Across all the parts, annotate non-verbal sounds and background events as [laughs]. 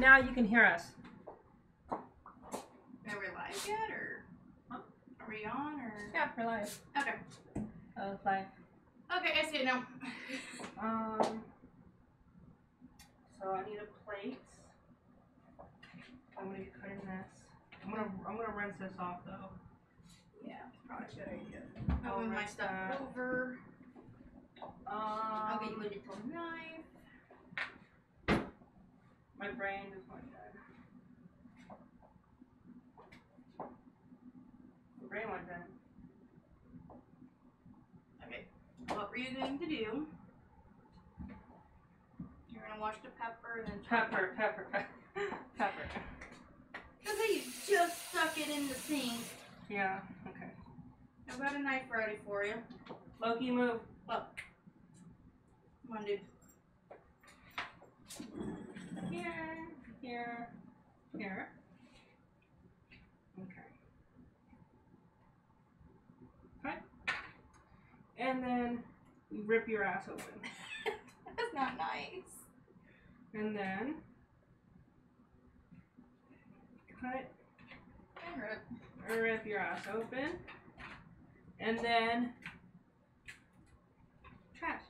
now you can hear us. Are we live yet, or Huh? are we on, or? Yeah, we're live. Okay. Oh, it's live. Okay, I see it now. Um. So I need a plate. I'm gonna be cutting this. I'm gonna I'm gonna rinse this off though. yeah, probably a good idea. I'll I'll move my stuff over. Um, I'll get you a little knife. My brain is going dead. My brain went dead. Okay. What were you going to do? You're gonna wash the pepper and then Pepper, pepper, pepper, [laughs] pepper. Okay, you just stuck it in the sink. Yeah. Okay. I've got a knife ready for you. Loki, move. Come on, dude. Here, here, here. Okay. Okay. And then you rip your ass open. [laughs] That's not nice. And then cut And rip. rip your ass open. And then trash.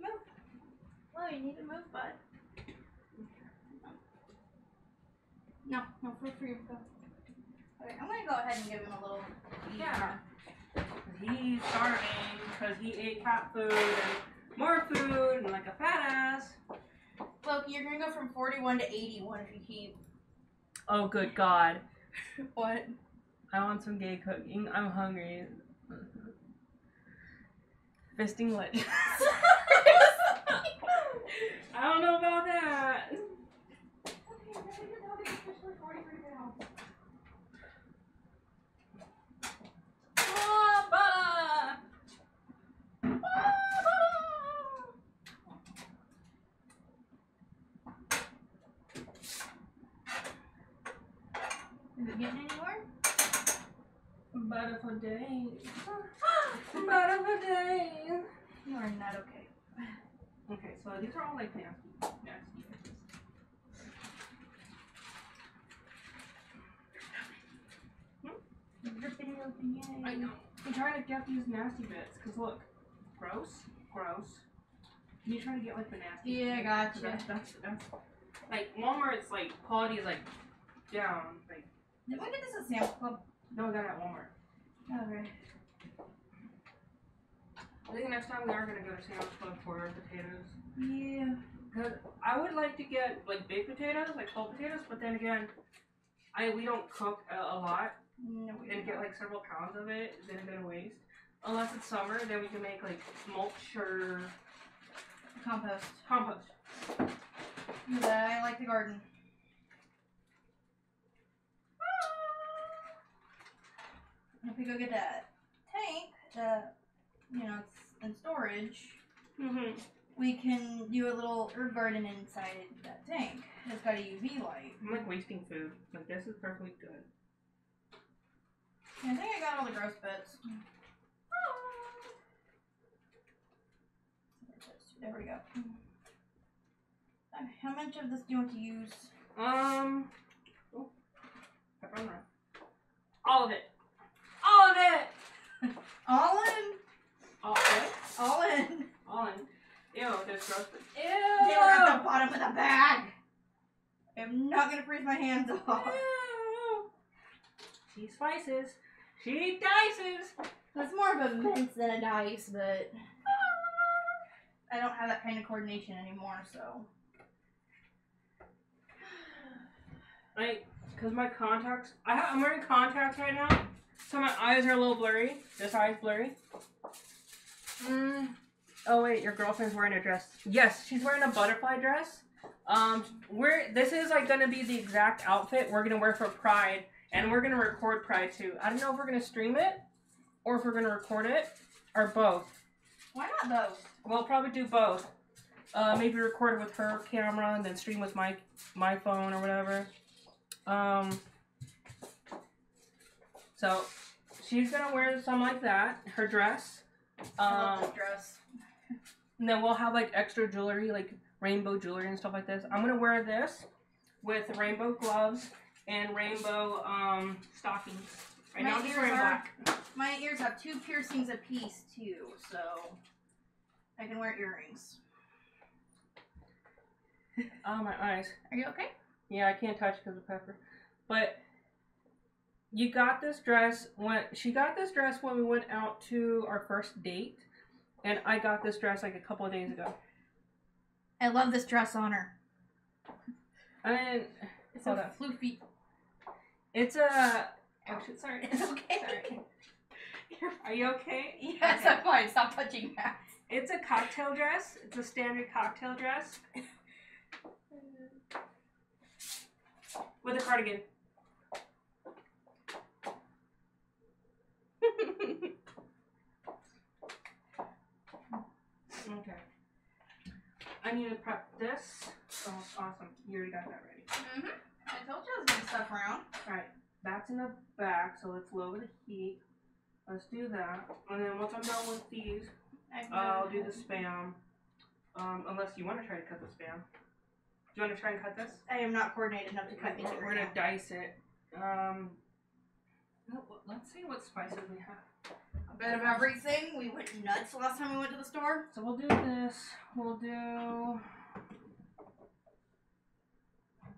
Move. Well, you need to move, bud. No, no, for free. Go. Okay, I'm gonna go ahead and give him a little. Yeah. He's starving because he ate cat food and more food and like a fat ass. Loki, you're gonna go from 41 to 81 if you keep. Oh, good God. [laughs] What? I want some gay cooking. I'm hungry. [laughs] Fisting legends. [laughs] I don't know about that. Butter. Butter. Is it getting anywhere? Butter for days. [gasps] Butter for days. You are not okay. Okay, so these are all like nasty, nasty. edges. I know. I'm trying to get these nasty bits, cause look, gross, gross. And you trying to get like the nasty. Yeah, gotcha. That's, that's that's like Walmart's like quality is like down. Like Did we get this at Sam's Club? no, we got it at Walmart. Okay. I think next time we are gonna go to Sam's Club for our potatoes. Yeah. Cause I would like to get like baked potatoes, like whole potatoes, but then again, I we don't cook a, a lot No, we and get like several pounds of it, then a bit of waste. Unless it's summer, then we can make like mulch or compost. compost. Yeah, I like the garden. Ah. If we go get that tank, that you know, it's in storage, Mm-hmm. we can do a little herb garden inside that tank. It's got a UV light. I'm like wasting food. Like this is perfectly good. I think I got all the gross bits. There we go. Uh, How much of this do you want to use? Um. Oh, pepper on that. All of it. All of it. [laughs] All in. All of. All in. All in. Ew, there's gross. They were at Ew. the bottom of the bag. I'm not gonna freeze my hands off. Ew. She spices. She dices. It's more of a mince than a dice, but I don't have that kind of coordination anymore, so. Like, cause my contacts. I ha- I'm wearing contacts right now, so my eyes are a little blurry. This eye's blurry. Mm. Oh wait, your girlfriend's wearing a dress. Yes, she's wearing a butterfly dress. Um, we're this is like gonna be the exact outfit we're gonna wear for Pride, and we're gonna record Pride too. I don't know if we're gonna stream it, or if we're gonna record it, or both. Why not both? We'll probably do both. Uh, maybe record it with her camera and then stream with my my phone or whatever. Um. So, she's gonna wear something like that, her dress. Um, dress. and then we'll have like extra jewelry, like rainbow jewelry and stuff like this. I'm gonna wear this with rainbow gloves and rainbow um stockings. Right My now ears are- black. My ears have two piercings apiece too, so I can wear earrings. Oh my eyes. Are you okay? Yeah, I can't touch because of pepper. But you got this dress when she got this dress when we went out to our first date, and I got this dress like a couple of days ago. I love this dress on her. And It's Hold so on. floofy. it's a. Oh shit! Sorry. It's okay. Sorry. [laughs] Are you okay? Yes, Okay. I'm fine. Stop touching that. It's a cocktail dress. It's a standard cocktail dress [laughs] with a cardigan. Okay. I need to prep this. Oh, awesome. You already got that ready. Mm-hmm. I told you I was going to stuff around. Alright, that's in the back, so let's lower the heat. Let's do that. And then once I'm done with these, I'll do the spam. Um, unless you want to try to cut the spam. Do you want to try and cut this? I am not coordinated enough to cut We're, anything we're gonna dice it. Um, Oh, no, let's see what spices we have. A bit of everything. We went nuts last time we went to the store. So we'll do this. We'll do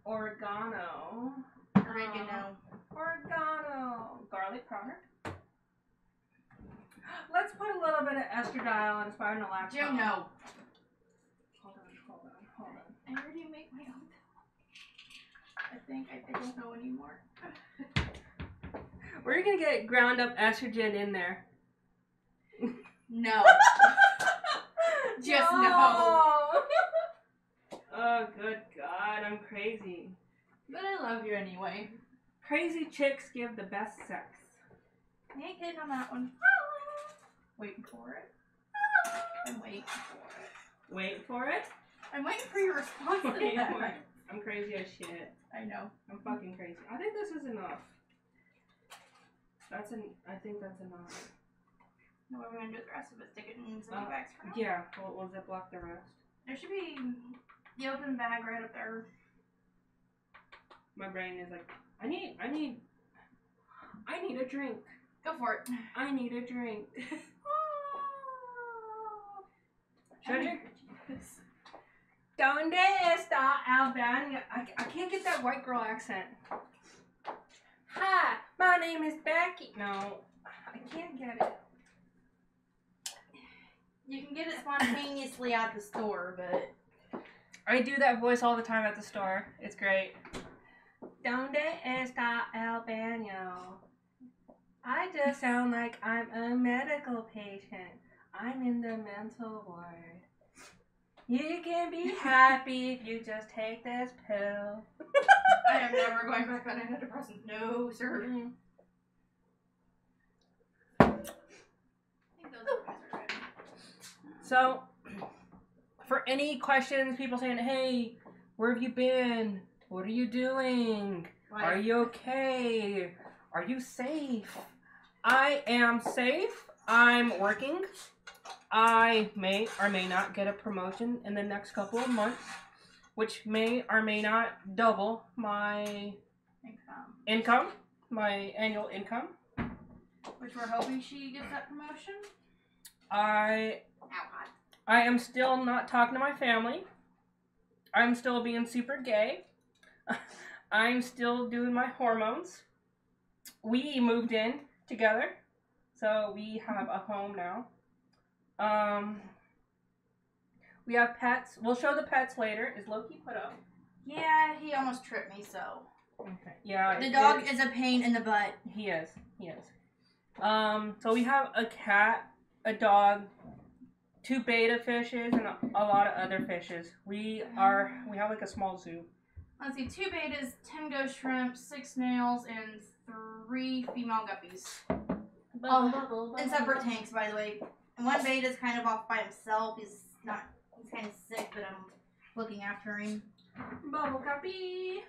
oregano. Oregano. Uh, oregano. Garlic powder. [gasps] Let's put a little bit of estradiol and spironolactone. Jim, no. Hold on, hold on, hold on. I already make my own. I think I don't know anymore. We're gonna get ground up estrogen in there. No. [laughs] Just no. oh, good God, I'm crazy. But I love you anyway. Crazy chicks give the best sex. I ain't kidding on that one. Waiting for it. I'm waiting for it. Wait for it. I'm waiting for your response to Wait that. for it. I'm crazy as shit. I know. I'm fucking crazy. I think this is enough. That's an. I think that's enough. Now what we're gonna do with the rest of it? Stick it in some Uh, bags for now? Yeah. We'll, we'll ziplock the rest. There should be the open bag right up there. My brain is like, I need. I need. I need a drink. Go for it. I need a drink. [laughs] Should I drink? Donde está Albania? I, I can't get that white girl accent. Hi, my name is Becky. No, I can't get it. You can get it spontaneously at the store, but I do that voice all the time at the store. It's great. Donde está el baño? I just sound like I'm a medical patient. I'm in the mental ward. You can be happy if you just take this pill. I am never going back on antidepressants. No, sir. Mm. I think those guys are ready. So, [clears throat] for any questions, people saying, hey, where have you been? What are you doing? Are you okay? Are you safe? I am safe. I'm working. I may or may not get a promotion in the next couple of months, which may or may not double my Income. income, my annual income. Which we're hoping she gets that promotion. I. I am still not talking to my family. I'm still being super gay. [laughs] I'm still doing my hormones. We moved in together, so we have a home now. Um, we have pets. We'll show the pets later. Is Loki put up? Yeah, he almost tripped me, so. Okay. Yeah. The it- dog is a pain in the butt. He is. He is. Um, so we have a cat, a dog, two betta fishes, and a, a lot of other fishes. We are we have like a small zoo. Let's see, two bettas, ten ghost shrimp, six snails, and three female guppies. Oh, In separate tanks, by the way. And one betta's kind of off by himself. He's not. He's kind of sick, but I'm looking after him. Bubble guppy.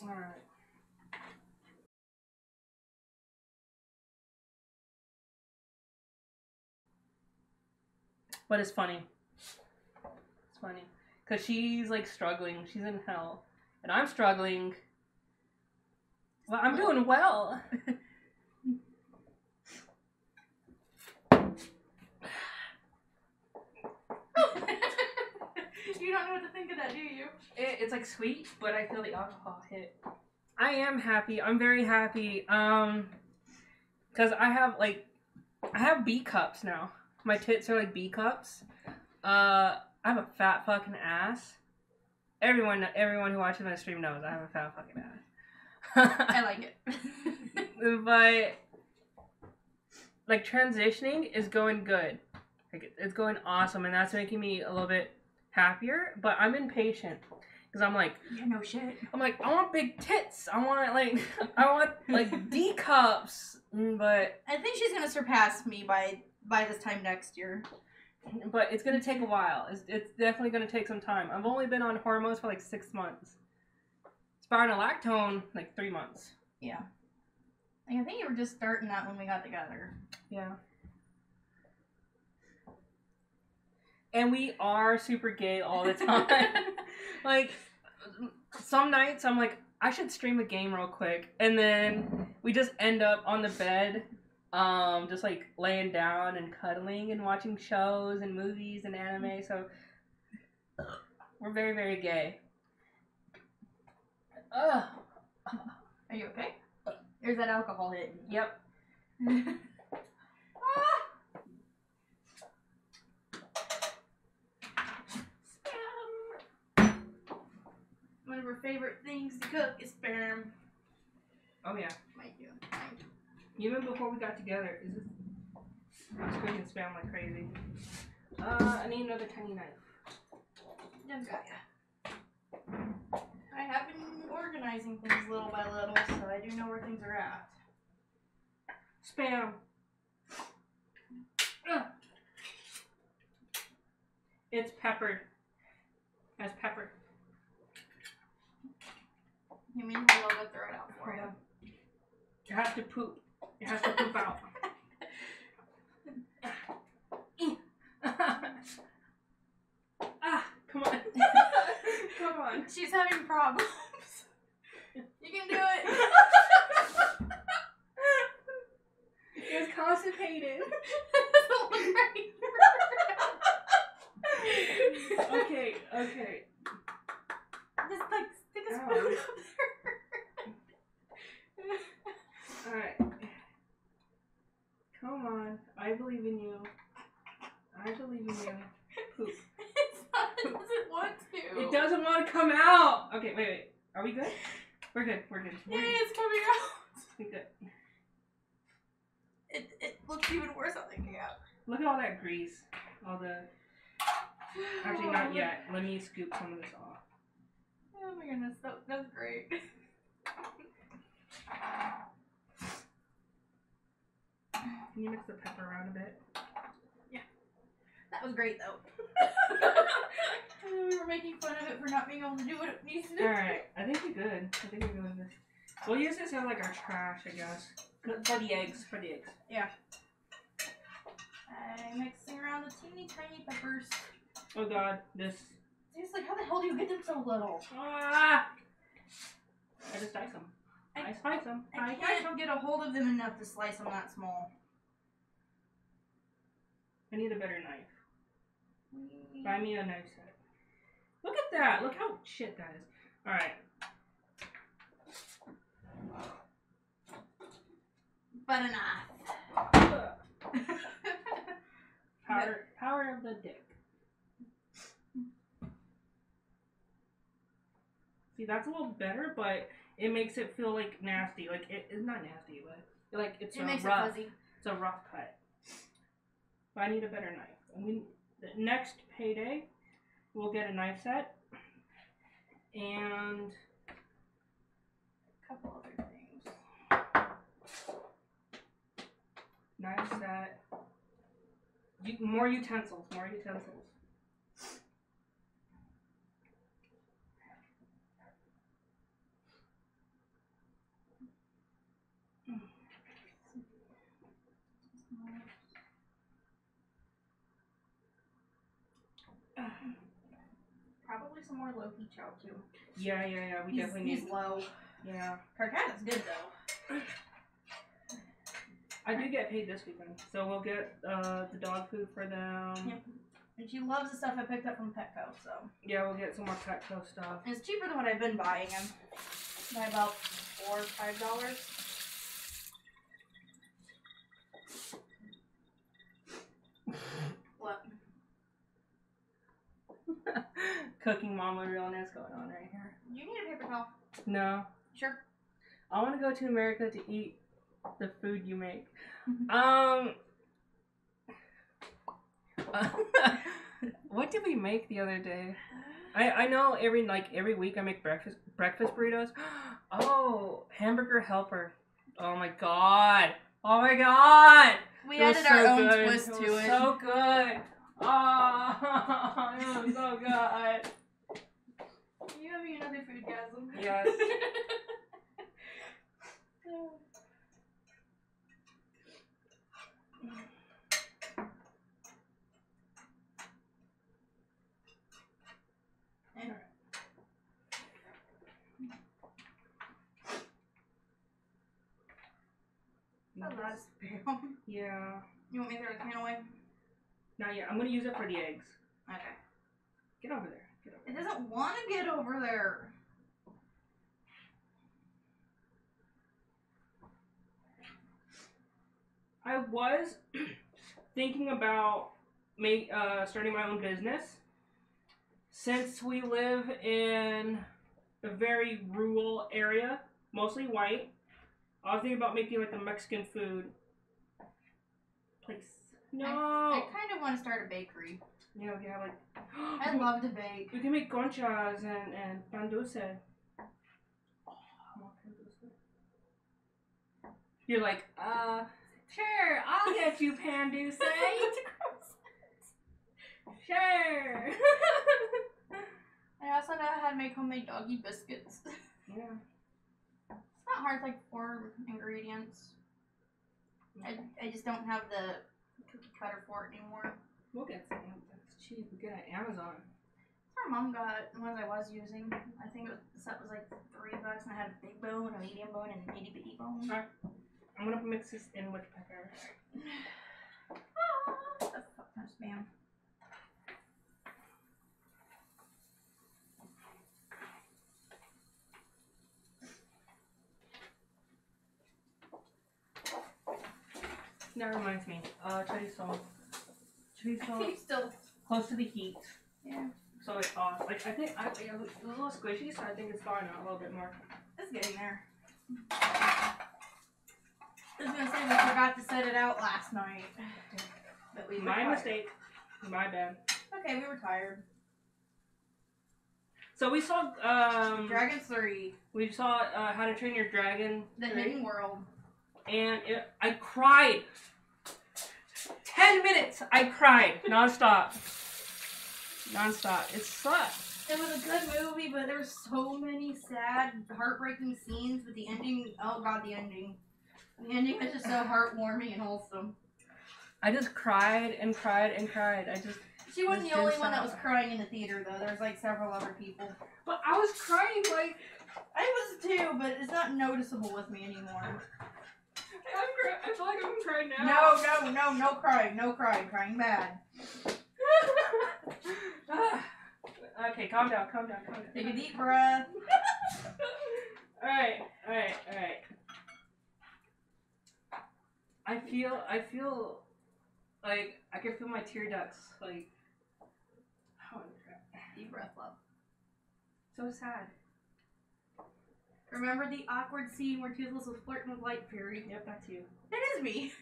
All right. but it's funny. It's funny because she's like struggling. She's in hell, and I'm struggling. Well, I'm doing well. [laughs] you don't know what to think of that, do you? It, it's like sweet, but I feel the alcohol hit. I am happy. I'm very happy. Um, cause I have like, I have B cups now. My tits are like B cups. Uh, I have a fat fucking ass. Everyone, everyone who watches my stream knows I have a fat fucking ass. I like it. [laughs] but like transitioning is going good. Like it's going awesome, and that's making me a little bit happier. But I'm impatient because I'm like. yeah, no shit. I'm like, I want big tits. I want like, [laughs] I want like [laughs] D cups. Mm, But I think she's gonna surpass me by by this time next year. but it's gonna take a while. It's, it's definitely gonna take some time. I've only been on hormones for like six months. Spironolactone like three months. Yeah. Like, I think you were just starting that when we got together. Yeah. And we are super gay all the time. [laughs] [laughs] like some nights I'm like I should stream a game real quick and then we just end up on the bed um just like laying down and cuddling and watching shows and movies and anime so we're very very gay. Ugh. Are you okay? There's that alcohol hit. Yep. [laughs] Ah! Spam. One of her favorite things to cook is sperm. Oh yeah. Might do. Might do. Even before we got together, is this I was cooking spam like crazy. Uh I need another tiny knife. Got ya. Have organizing things little by little, so I do know where things are at. Spam. Ugh. It's peppered. As pepper. You mean I'll go throw it out for you. It has to poop. It has to poop out. [laughs] ah, come on. [laughs] come on. She's having problems. You can do it. [laughs] It's constipated. [laughs] okay, okay. Just like stick a Ow. spoon up there. Alright. Come on. I believe in you. I believe in you. Poop. [laughs] it's not, it doesn't want to. It doesn't want to come out! Okay, wait, wait. Are we good? We're good. We're good. Yay, We're good. it's coming [laughs] out. We're good. It, it looks even worse on the camera. Look at all that grease. All the. Actually, not [sighs] yet. Let me scoop some of this off. Oh my goodness, that, that's great. [laughs] Can you mix the pepper around a bit? That was great though. we [laughs] were making fun of it for not being able to do what it needs to do. Alright, I think we're good. I think we're good with this. We'll use this as like our trash, I guess. For the eggs. For the eggs. Yeah. I'm mixing around the teeny tiny peppers. Oh god, this. It's like, how the hell do you get them so little? Ah! I just dice them. I- I slice them. I I slice them. can't get a hold of them enough to slice them that small. I need a better knife. Buy me a knife set. Look at that. Look how shit that is. Alright. But enough. [laughs] Power, power of the dick. See, that's a little better, but it makes it feel like nasty. Like it, it's not nasty, but like it's it a makes rough. it fuzzy. It's a rough cut. But I need a better knife. And we the next payday, we'll get a knife set and A couple other things. knife set. More utensils. More utensils. Some more Loki chow too. Yeah, yeah, yeah. We he's, definitely he's need. low. Yeah, Carcata's good though. I do get paid this weekend, so we'll get uh, the dog food for them. Yep. And she loves the stuff I picked up from Petco, so Yeah, we'll get some more Petco stuff. and it's cheaper than what I've been buying them by about four or five dollars. [laughs] What? [laughs] Cooking mama realness going on right here. You need a paper towel. No, Sure. I want to go to America to eat the food you make. [laughs] Um, [laughs] what did we make the other day? I I know every like every week I make breakfast breakfast burritos. [gasps] Oh, hamburger helper. Oh my god. Oh my god. We It added our so own good. twist it to it. So good. Oh, it was so good. You have me another food gasm. Yes. That's a lot of spam. Yeah. You want me to throw the can away? Not yet. I'm gonna use it for the eggs. Okay. Get over there. Get over It there. doesn't want to get over there. I was [clears throat] thinking about make uh, starting my own business. Since we live in a very rural area, mostly white, I was thinking about making like a Mexican food place. No. I kind of want to start a bakery. [gasps] you know, we have like. I'd love to bake. We can make conchas and and pan dulce. Oh, I want pan dulce. You're like, uh, sure, I'll [laughs] get you pan dulce. [laughs] sure. [laughs] I also know how to make homemade doggy biscuits. Yeah. It's not hard, it's like four ingredients. I, I just don't have the cookie cutter for it anymore. We'll get some. That's cheap. We get it at Amazon. Our mom got the ones I was using. I think it was, the set was like three bucks, and I had a big bone, a medium bone, and an itty bitty bone. I'm gonna mix this in with pepper. [sighs] Ah, the fuck That reminds me. Uh, chorizo. Chorizo still, close to the heat. yeah, So it's off. Like I think I, it was a little squishy, so I think it's thawing out a little bit more. it's getting there. I was gonna say we forgot to set it out last night, but we were My tired. mistake. My bad. Okay, we were tired. So we saw um Dragon Three, we saw uh, How to Train Your Dragon, The 3, Hidden World. And it, I cried. Ten minutes, I cried nonstop. Nonstop. It sucked. It was a good movie, but there were so many sad, heartbreaking scenes. But the ending, oh god, the ending. The ending was just so [sighs] heartwarming and wholesome. I just cried and cried and cried. I just, She wasn't the only one that was crying in the theater, though. There was like several other people. but I was crying like I was too, but it's not noticeable with me anymore. I'm. I feel like I'm crying now. No, no, no, no crying, no crying, crying bad. [sighs] okay, calm down, calm down, calm down. Take a deep breath. [laughs] Alright, alright, alright. I feel I feel like I can feel my tear ducts like [sighs] crap. Deep breath, love. So sad. Remember the awkward scene where Toothless was flirting with Light Fury? Yep, that's you. It is me.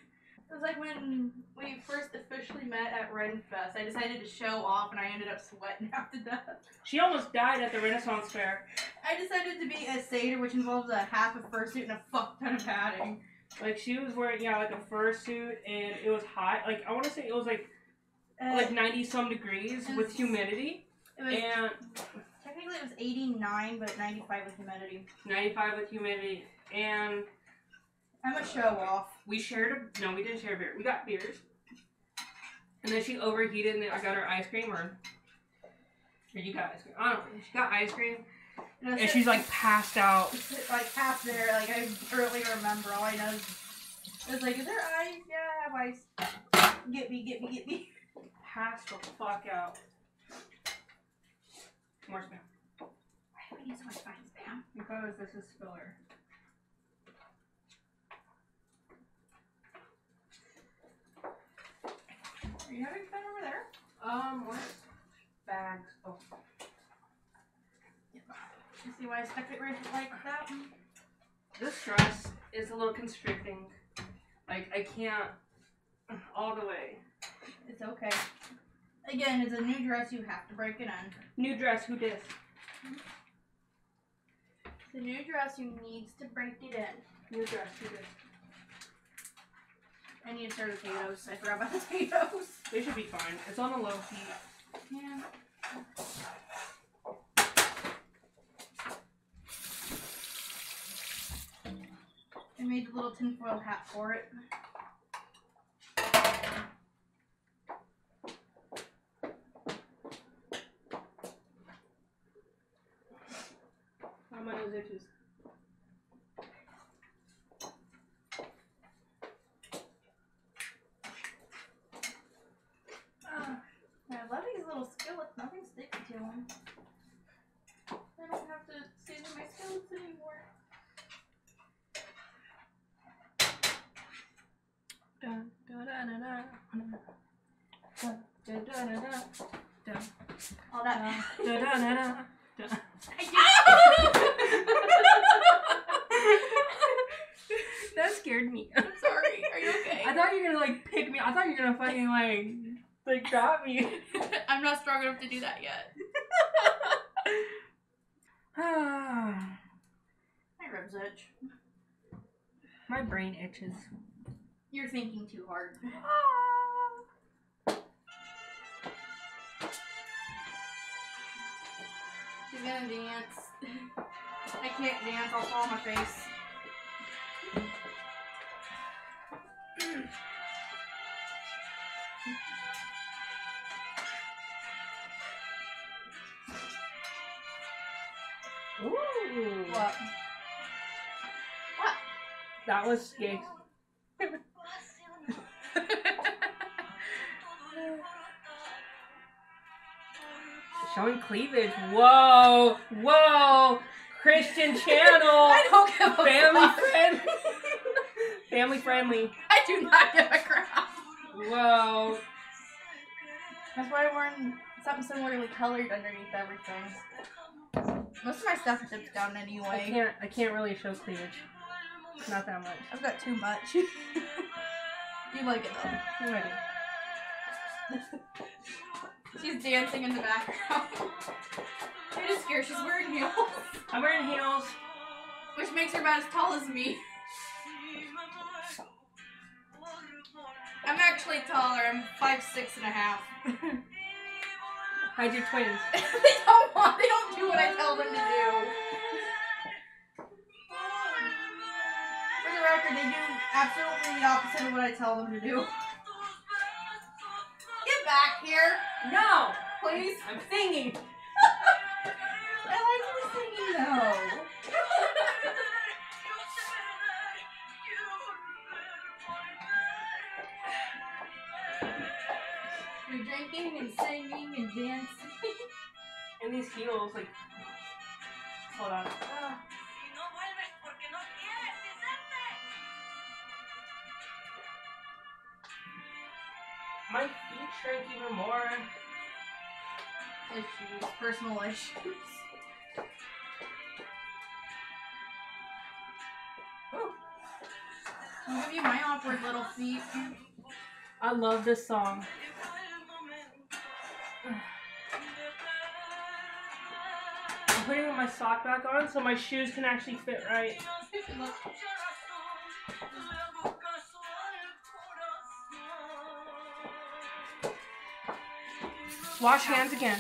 It was like when we first officially met at Renfest. I decided to show off and I ended up sweating [laughs] to death. She almost died at the Renaissance Fair. I decided to be a satyr, which involves a half a fursuit and a fuck ton of padding. Like she was wearing yeah, like a fursuit and it was hot. Like I wanna say it was like Uh, like ninety some degrees with humidity. it was, And technically it was 89, but 95 with humidity. ninety five with humidity. And I'm a show off. we shared a no, we didn't share a beer. We got beers. And then she overheated and then I got her ice cream or Or you got ice cream. I don't know. She got ice cream And, and she's like passed out. [laughs] like half there. Like I barely remember. All I know is it's like, is there ice? Yeah, I have ice. Get me, get me, get me. Passed the fuck out. More spam. Why do we need so much fucking spam? Because this is filler. Are you having fun over there? Um, what? Bags. Oh. You see why I stuck it right like that? This dress is a little constricting. Like, I can't all the way. It's okay. Again, it's a new dress. You have to break it in. New dress, who dis? A new dress. You needs to break it in. New dress? I need to start the potatoes. I forgot about the potatoes. [laughs] They should be fine. It's on a low heat. Yeah. I made a little tinfoil hat for it. How my nose itches. Ah, I love these little skillets. Nothing sticks to them. I don't have to season my skillets anymore. Dun, dun, dun. All that. [laughs] [laughs] [laughs] That scared me. I'm sorry. Are you okay? I thought you were gonna like pick me. I thought you were gonna fucking like like drop me. [laughs] I'm not strong enough to do that yet. [sighs] My ribs itch. My brain itches. You're thinking too hard. [sighs] She's gonna dance. [laughs] I can't dance, I'll fall on my face. Ooh. What? What? That was scary. [laughs] Showing cleavage. Whoa, whoa. Christian channel. [laughs] I don't give a Family fuck. friendly. Family friendly. I do not give a crap. Whoa. That's why I'm wearing something similarly colored underneath everything. Most of my stuff dips down I anyway. can't. I can't really show cleavage. Not that much. I've got too much. [laughs] you like it though. Alrighty. She's dancing in the background. I just scared. She's wearing heels, I'm wearing heels. which makes her about as tall as me. I'm actually taller. I'm five six and a half. Hide your twins. [laughs] they don't want. They don't do what I tell them to do. For the record, they do absolutely the opposite of what I tell them to do. Get back here, No. please. I'm singing. I [laughs] like You're drinking and singing and dancing. [laughs] And these heels, like. Hold on. Ah. My feet shrink even more. issues, personal issues. I'll give you my awkward little feet. I love this song. I'm putting my sock back on so my shoes can actually fit right. Wash hands again.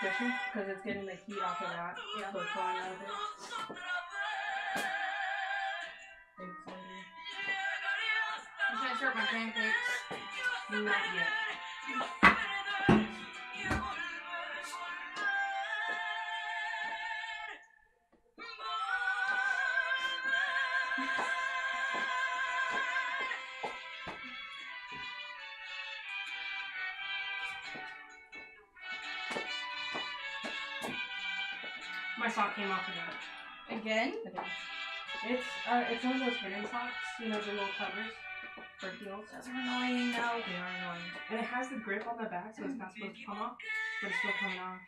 Because it's getting the heat off of that. Yeah. So it's going out of it. I'm trying to start my pancakes. Not yet. Came off again. Again? Okay. It's uh, it's one of those hidden socks, you know, the little covers for heels. Those are annoying now. They are annoying. And it has the grip on the back, so it's not supposed to come off, but it's still coming off.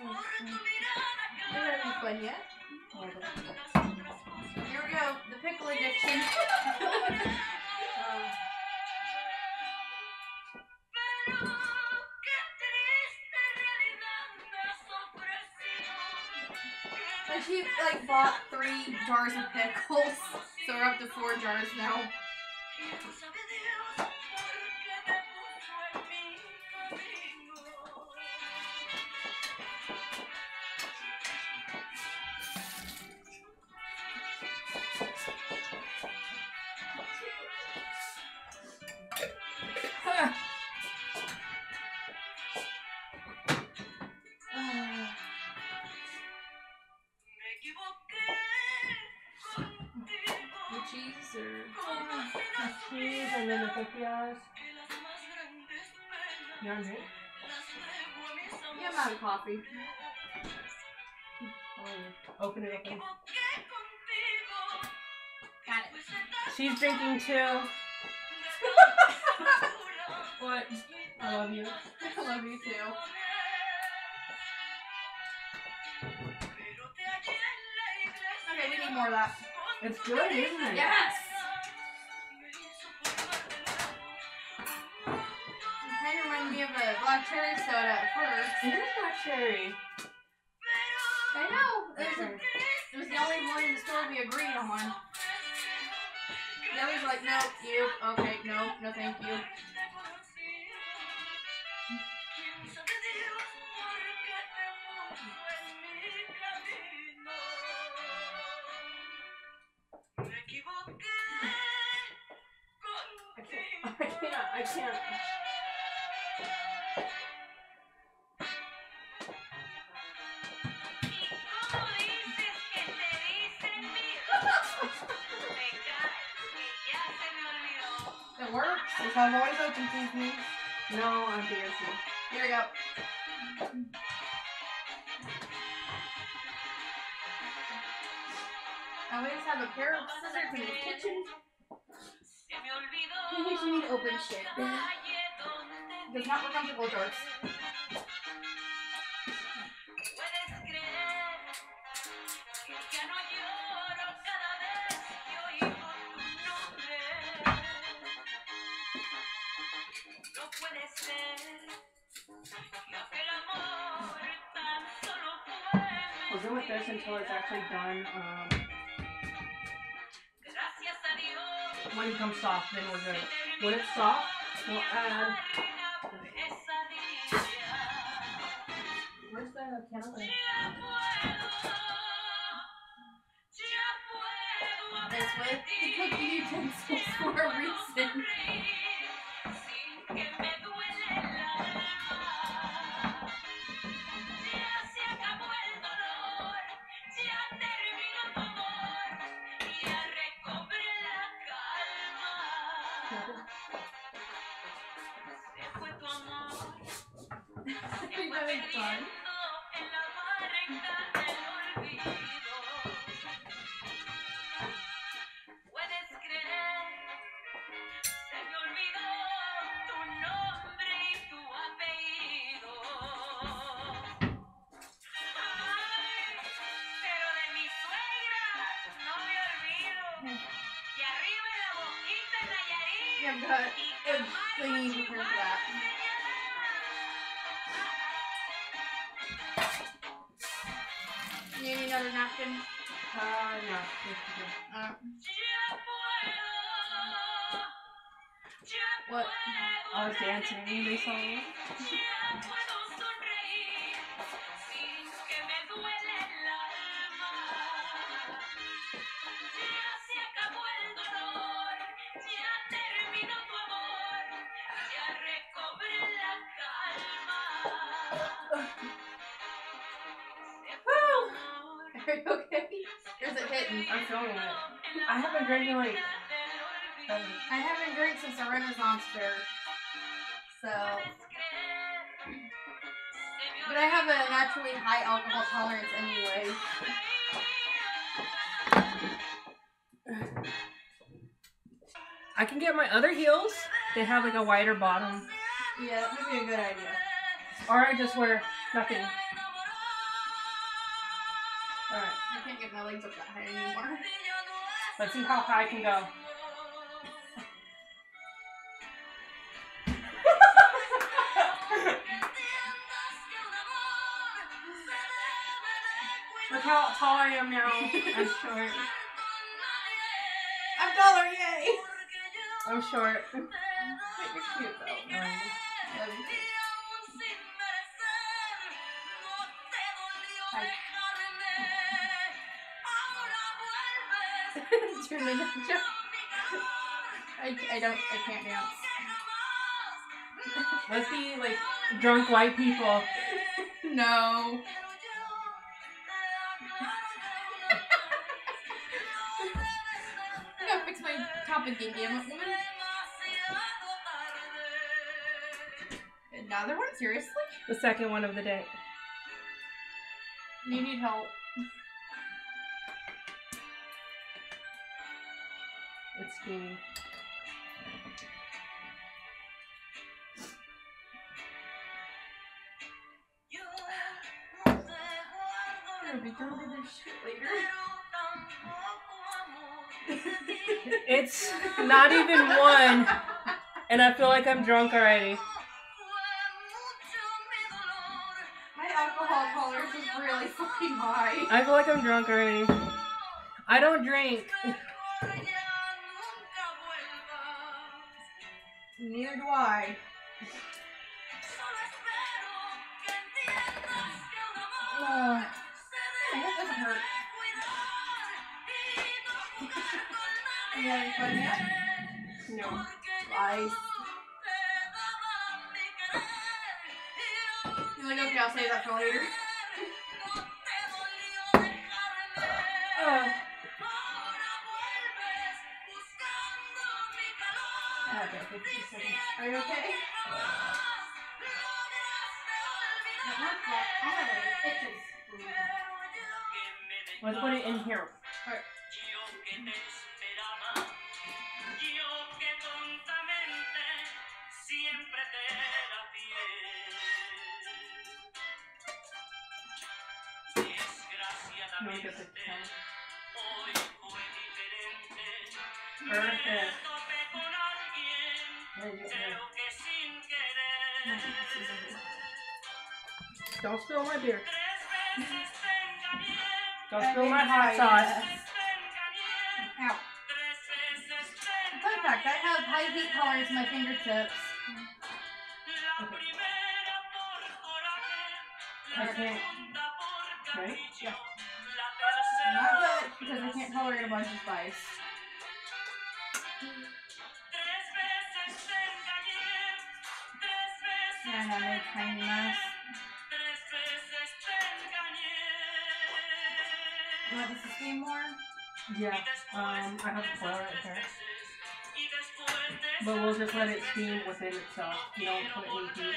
You're having fun yet? Here we go. The pickle addiction. Uh, And she like bought three jars of pickles, so we're up to four jars now. Always open. No, I'm dancing. Here we go. I always have a pair of scissors in the kitchen. Case you need to open shit. Does not work on pickle jars. Actually done. Um, when it comes soft, then we're good. When it's soft, we'll add. Where's the candle? This with the cooking utensils [laughs] for a reason. I was dancing. They They have like a wider bottom. Yeah, that would be a good idea. Or I just wear nothing. Alright. I can't get my legs up that high anymore. Let's see how high I can go. [laughs] Look how tall I am now. I'm short. I'm taller, yay! I'm short. Cute though. Love you. Hi. Truly no joke. I, I don't, I can't dance. [laughs] let's be like drunk white people. [laughs] No. I gotta fix my top damn it, woman. Seriously? The second one of the day. You need help. It's steamy. I'm gonna be done with this shit later. [laughs] It's not even one, and I feel like I'm drunk already. Really fucking high. I feel like I'm drunk already. I don't drink. Neither do I. Ugh. My head doesn't hurt. Are you having fun yet? No. Lies. You're like, okay, I'll save that for later. Okay, 50 seconds. Are you okay? Not that. I have like itches. Let's put it in here. No, Perfect. There you go. Don't spill my beer. Don't spill my hot sauce. Ow. Fun fact, I have high heat tolerance in my fingertips. Can't. Right? Yeah. Not good, because I can't tolerate a bunch of spice. I made. You want to more? Yeah. Um, I have foil right here. But we'll just let it steam within itself. You don't put any heat.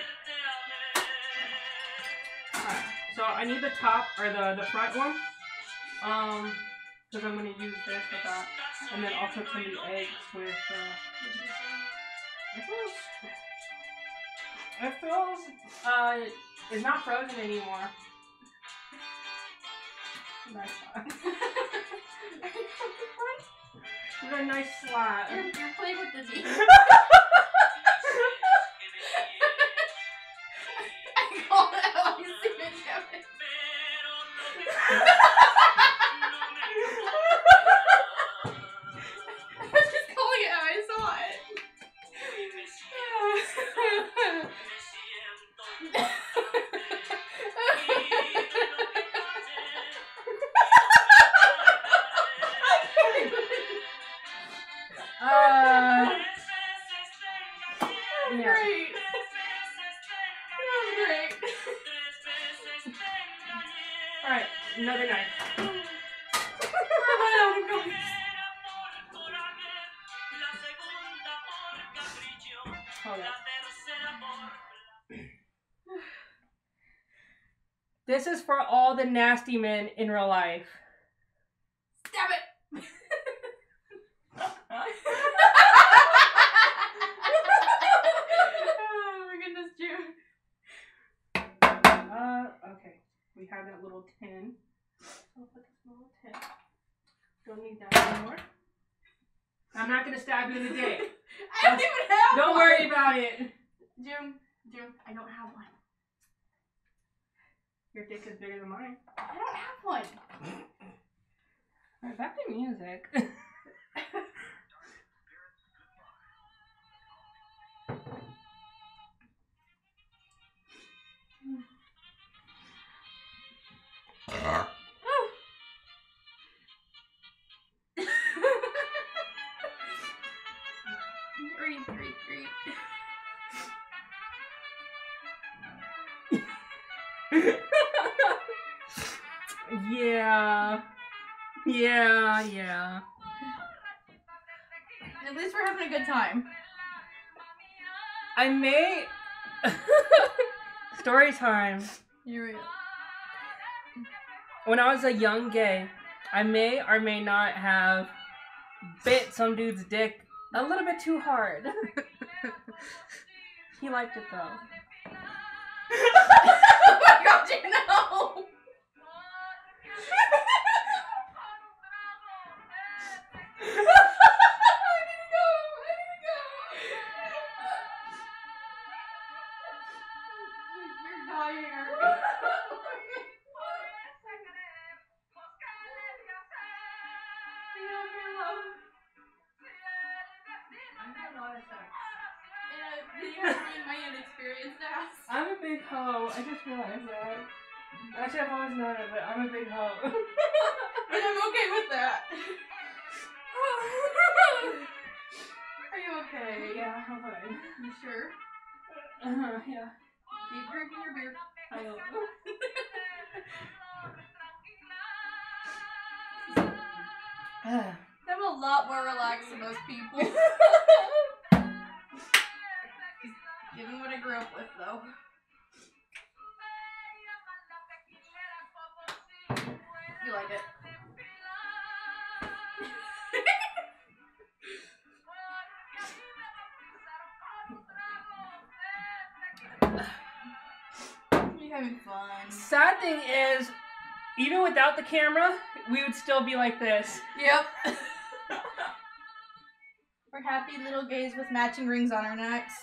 Alright. So I need the top or the the front one. Um, because I'm gonna use this with that, and then some of the eggs with. Uh, it feels. It feels. Uh, it's not frozen anymore. Nice. [laughs] With a nice slap. You're, you're playing with the D. [laughs] [laughs] I called it out. You see it coming. Hold. This is for all the nasty men in real life. Stab it. [laughs] oh my goodness, June. Uh, okay. We have that little tin. I'll put this little tin. Don't need that anymore. I'm not gonna stab you in the dick. [laughs] I don't even have Don't one. worry about it. Jim, Jim, I don't have one. Your dick is bigger than mine. I don't have one. Alright, back to music. [laughs] yeah. Yeah, yeah. At least we're having a good time. I may. [laughs] Story time. Here we go. When I was a young gay, I may or may not have bit some dude's dick a little bit too hard. [laughs] he liked it though. oh my god, you know! You're dying, Did you have me and my inexperienced ass? I'm a big hoe. I just realized that. Actually, I've always known it, but I'm a big hoe. [laughs] And I'm okay with that. [laughs] Are you okay? yeah, I'm fine. You sure? Uh-huh, yeah. Keep drinking your beer. I [laughs] will. I'm a lot more relaxed than most people. Given what I grew up with, though. You like it? [laughs] Having fun. Sad thing is, even without the camera, we would still be like this. Yep. [laughs] We're happy little gays with matching rings on our necks.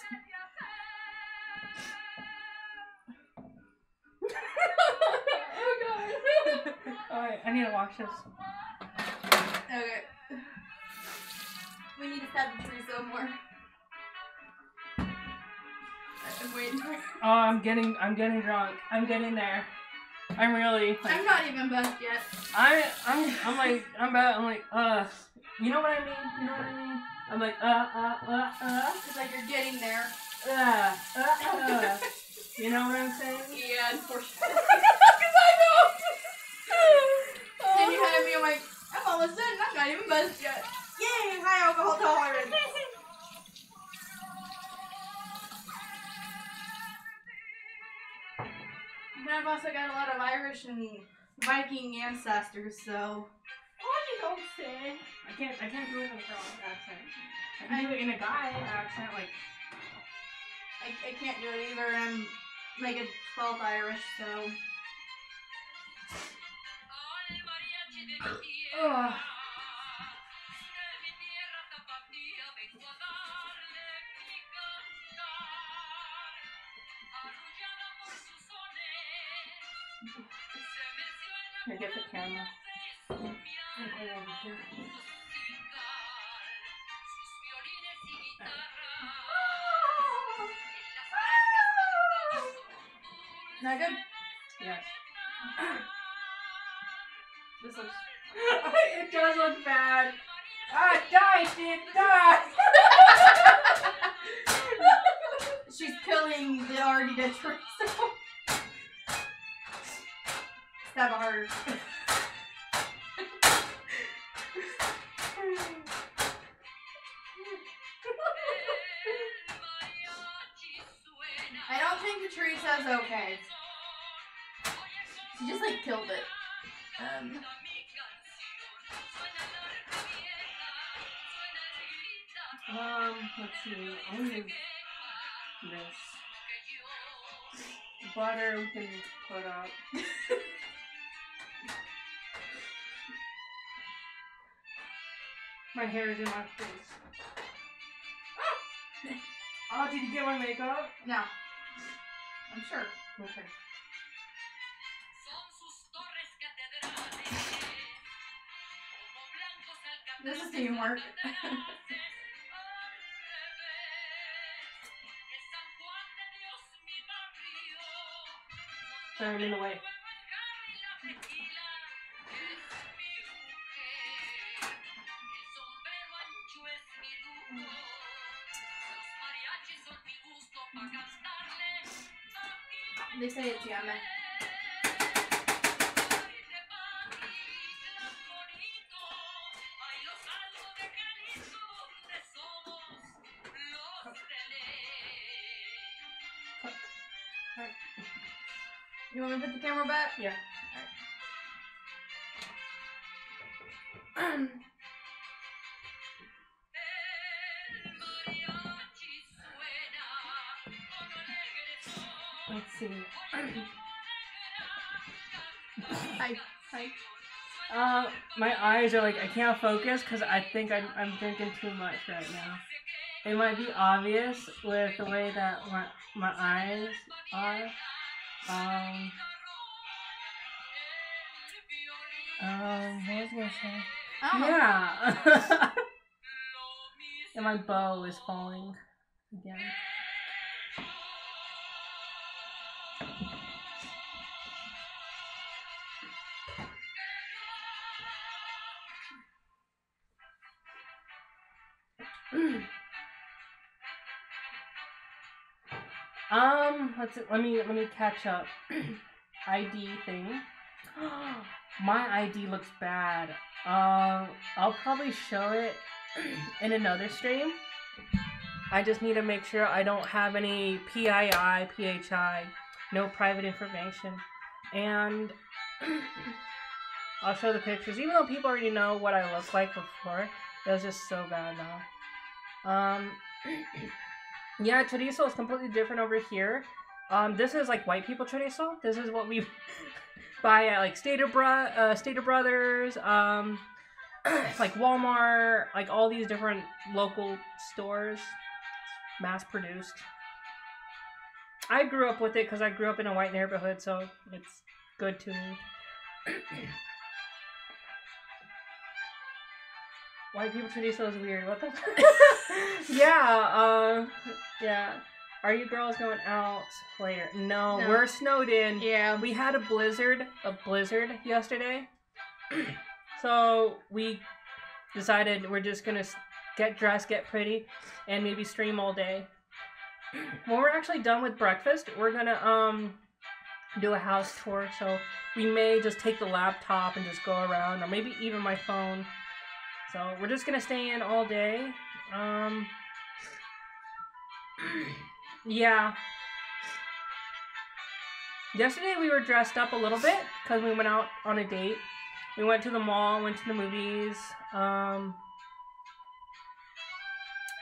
Alright, I need to wash this. okay. We need to stab the tree some more. I'm waiting for Oh, I'm getting, I'm getting drunk. I'm getting there. I'm really. Like, I'm not even buzzed yet. I, I'm, I'm like, I'm about, I'm like, uh, you know what I mean? You know what I mean? I'm like, uh, uh, uh, uh, It's like you're getting there. uh, uh, uh. You know what I'm saying? Yeah, unfortunately. [laughs] Because I know. then you had me, I'm like, I'm almost done. I'm not even buzzed yet. Yay, high alcohol tolerance. But I've also got a lot of Irish and Viking ancestors, so. What you don't say? I can't, I can't do it in a girl accent. I can do it in a guy accent, like, I, I can't do it either. I'm like a 12th Irish, so. Ugh. Get the camera. Not good? Yes. [gasps] [clears throat] This looks. [laughs] it does look bad. Ah, die, Dick, die! [laughs] She's killing the already dead Teresa. Stab harder. [laughs] I don't think the Teresa's okay. She just like killed it. Um, Um, let's see. Use this. Butter we can put up. my hair is in my face. Oh, did you get my makeup? no. I'm sure. Okay. This is teamwork. Sorry, I'm in the way. They say it's yummy. You want me to put the camera back? Yeah. [clears throat] Let's see. [clears throat] Hi. Hi. Uh, my eyes are like I can't focus because I think I'm, I'm drinking too much right now. It might be obvious with the way that my my eyes are. Um. Um. What was I gonna say? I. Yeah. [laughs] and my bow is falling again. um, let's let me let me catch up. [clears throat] ID thing. [gasps] My ID looks bad. Um, I'll probably show it [clears throat] in another stream. I just need to make sure I don't have any PII, PHI, no private information. And [clears throat] I'll show the pictures, even though people already know what I look like before. It was just so bad now. Um, [clears throat] yeah, chorizo is completely different over here. Um, this is like white people chorizo. This is what we [laughs] buy at like Stater, Bro- uh, Stater Brothers, um, [clears throat] like Walmart, like all these different local stores, mass produced. I grew up with it because I grew up in a white neighborhood, so it's good to me. White people chorizo is weird. What the? [laughs] [laughs] yeah. Uh, yeah. Are you girls going out later? No, No. we're snowed in. Yeah. We had a blizzard, a blizzard yesterday. [clears throat] so we decided we're just gonna get dressed, get pretty, and maybe stream all day. [clears throat] when we're actually done with breakfast, we're gonna um do a house tour. So we may just take the laptop and just go around, or maybe even my phone. So we're just gonna stay in all day. Um, [clears throat] yeah. Yesterday we were dressed up a little bit because we went out on a date. We went to the mall, went to the movies. Um,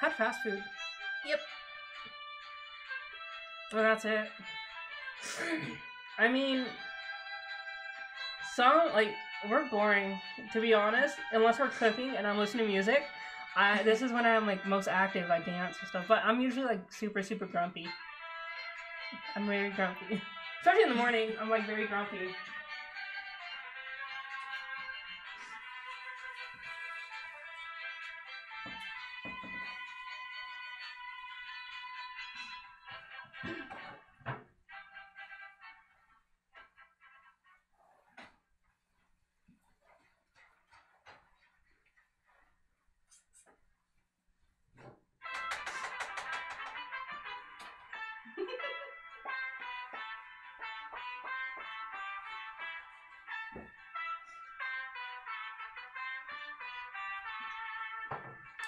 had fast food. Yep. And that's it. I mean, some like we're boring to be honest, unless we're cooking and I'm listening to music. I this is when I'm like most active. I dance and stuff, but I'm usually like super super grumpy. I'm very grumpy, [laughs] especially in the morning. I'm like very grumpy.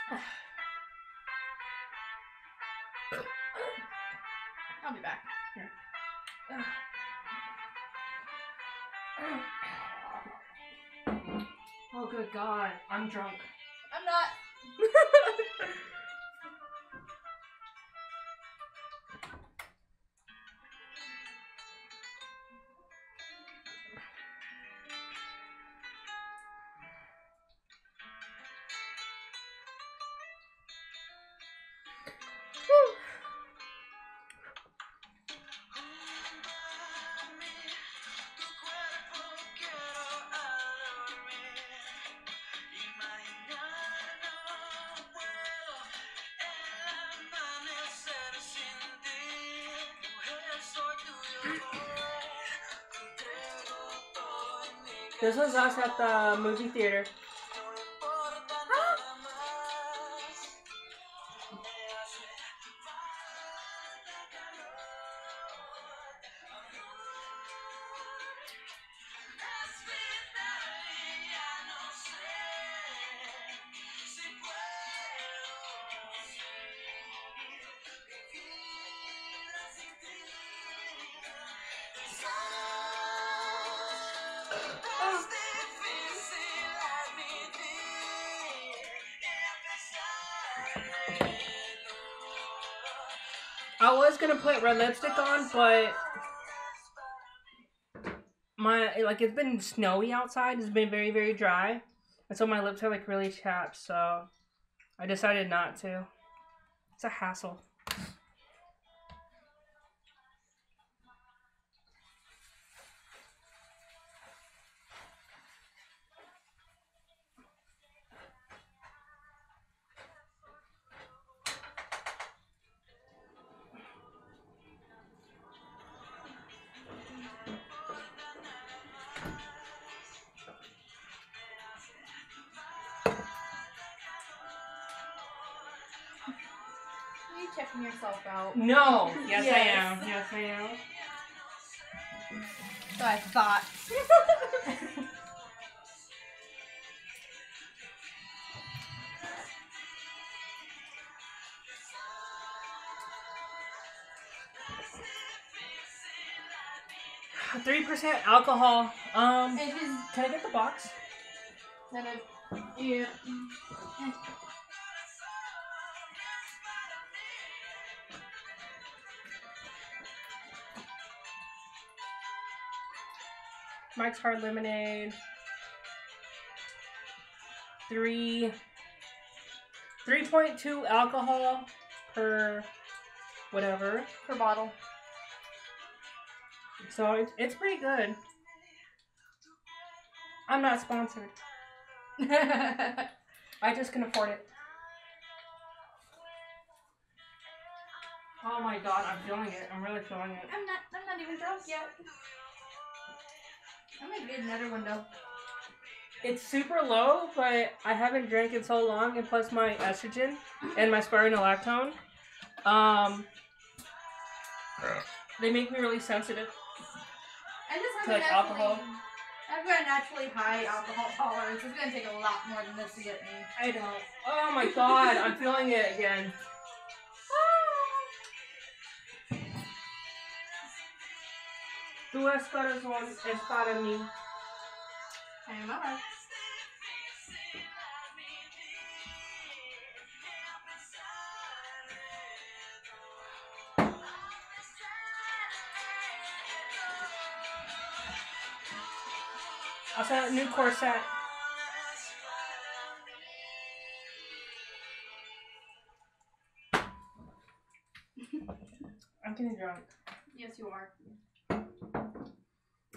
[sighs] I'll be back. Here. [sighs] [sighs] Oh, good God. I'm drunk. Was at the movie theater. Gonna put red lipstick on, but my like it's been snowy outside. It's been very very dry, and so my lips are like really chapped. So I decided not to. It's a hassle. Checking yourself out? No. [laughs] Yes, I am. Yes, I am. So I thought. Three percent alcohol. Um, can I get the box? yeah. Mike's Hard Lemonade. Three. 3.2 alcohol per whatever. per bottle. So it's, it's pretty good. I'm not sponsored. [laughs] I just can afford it. Oh my god, I'm feeling it. I'm really feeling it. I'm not. I'm not even drunk yet. I'm gonna get another window. It's super low, but I haven't drank in so long, and plus my estrogen and my spironolactone, um, they make me really sensitive. I just have To, like, alcohol? I've got a naturally high alcohol tolerance. It's gonna take a lot more than this to get me. I don't. Oh my god, I'm feeling it again. Tu corazón es para mí. Hey, mama. I saw a new corset. I'm getting drunk. Yes, you are.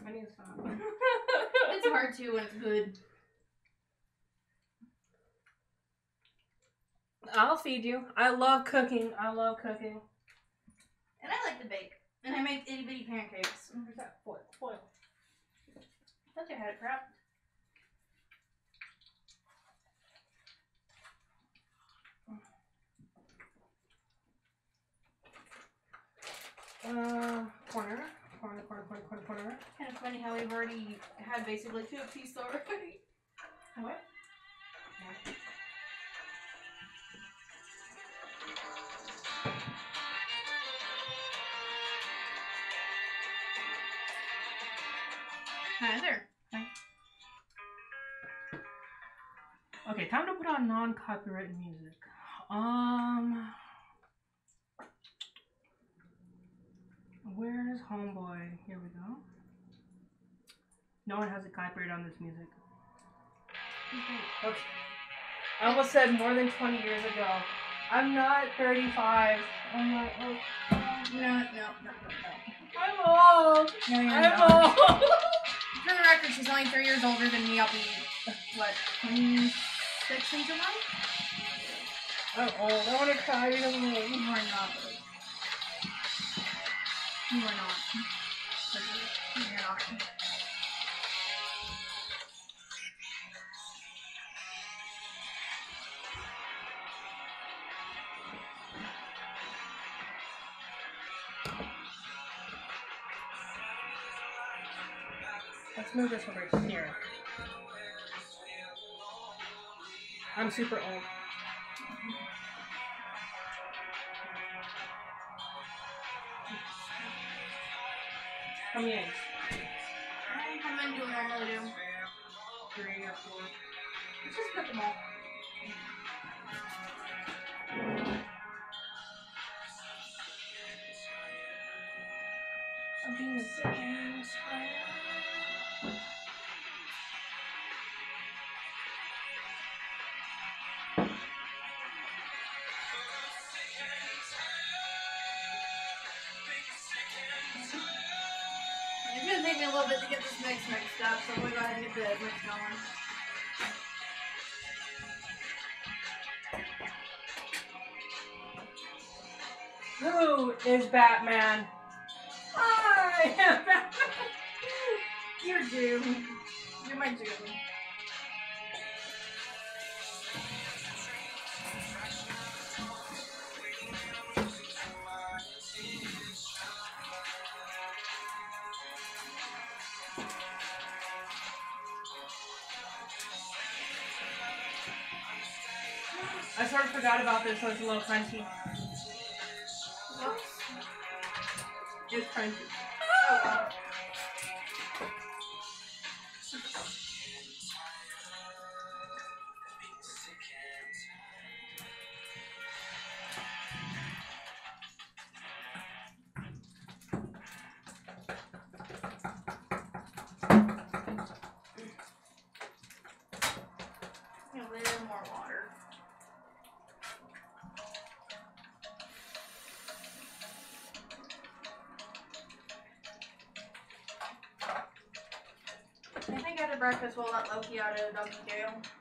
I need to stop. It's hard to when it's good. I'll feed you. I love cooking. I love cooking. And I like to bake. And I make itty bitty pancakes. Where's that foil? Foil. I thought you had it wrapped. Uh, corner corner, corner, corner, corner, corner. Kind of funny how we've already had basically two apiece already. [laughs] What? Yeah. Hi there. Hi. Okay, time to put on non-copyright music. Um. Where's Homeboy? Here we go. No one has a copyright on this music. Okay. I almost said more than 20 years ago. I'm not 35. I'm not. Oh, No, no, no, no, I'm old. no. No, you're I'm not. old. [laughs] For the record, she's only three years older than me. I'll be, what, 26 in July? I'm old. I want to cry. You are not. You are not. You're not. Let's move this over here. I'm super old. How many eggs? How many do we normally do? Three or four. Let's just cook them all. Get this mix mixed up, so we'll go ahead and get the mix going. Who is Batman? I am Batman. [laughs] You're Doom. You're my Doom. I sort of forgot about this, so it's a little crunchy. It's crunchy. Oh, Loki out of doggy jail.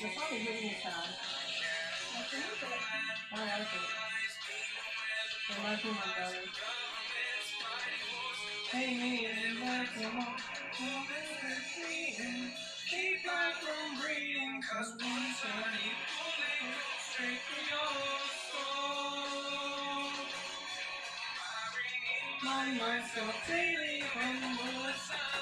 The song is me sad. I think it. I like it. Reminds me of my brother. Hey, me, like you want, keep life from cause one straight your soul. I remind myself daily are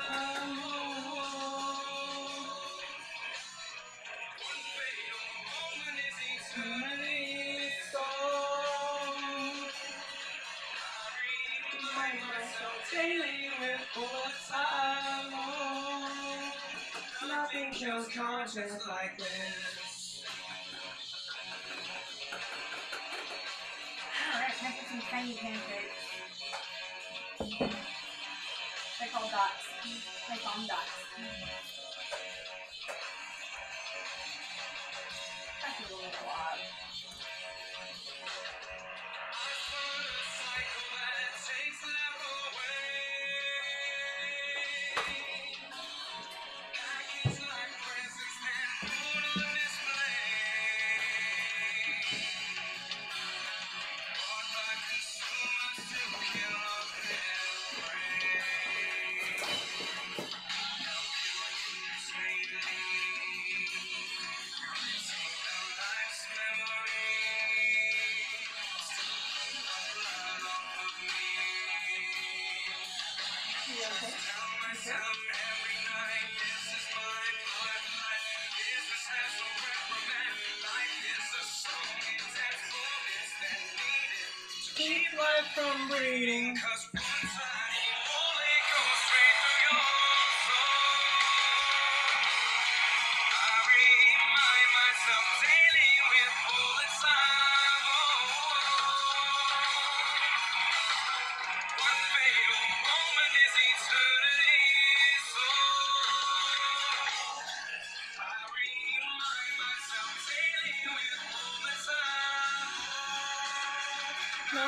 tiny pancakes?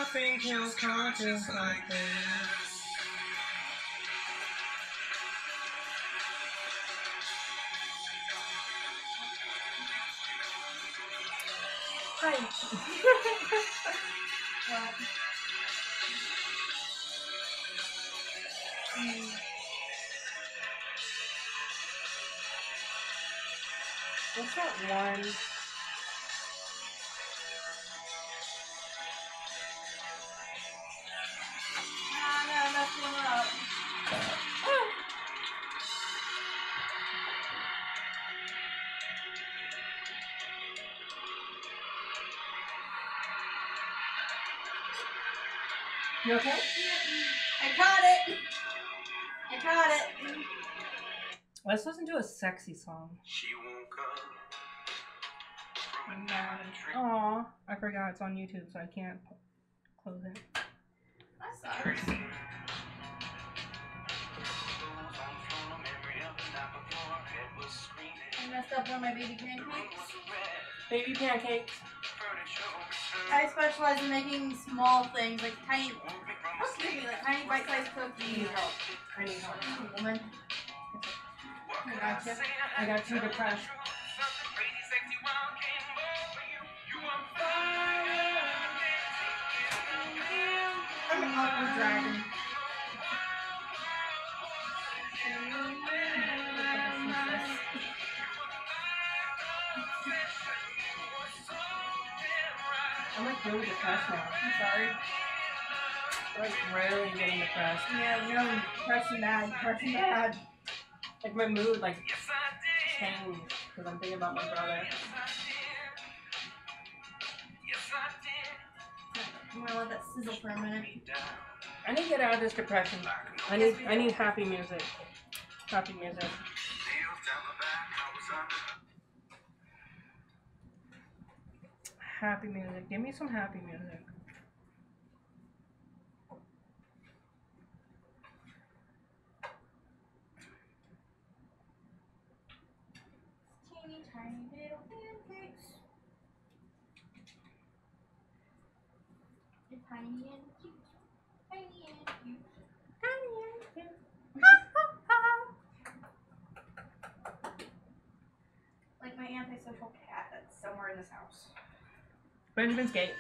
Nothing kills conscience like this. Hi. [laughs] Mm, What's that one? You okay? I caught it. I caught it. Let's listen to a sexy song. She woke up from a tree. Aw, I forgot it's on YouTube, so I can't close it. That sucks. I messed up one of my baby pancakes. Baby pancakes. I specialize in making small things like tiny, excuse me, like tiny bite-sized cookies. I need help. Woman. I got you. I got you depressed. I'm an awkward dragon. Really depressed now. I'm sorry. Like really getting depressed. Yeah, know, pressing bad, pressing bad. Like my mood like changed because I'm thinking about my brother. I'm gonna let that sizzle for a minute. I need to get out of this depression. I need I need happy music. Happy music. Happy music. Give me some happy music. Teeny tiny little pancakes. They're tiny and cute. Tiny and cute. Like my antisocial cat that's somewhere in this house. Benjamin's Gate.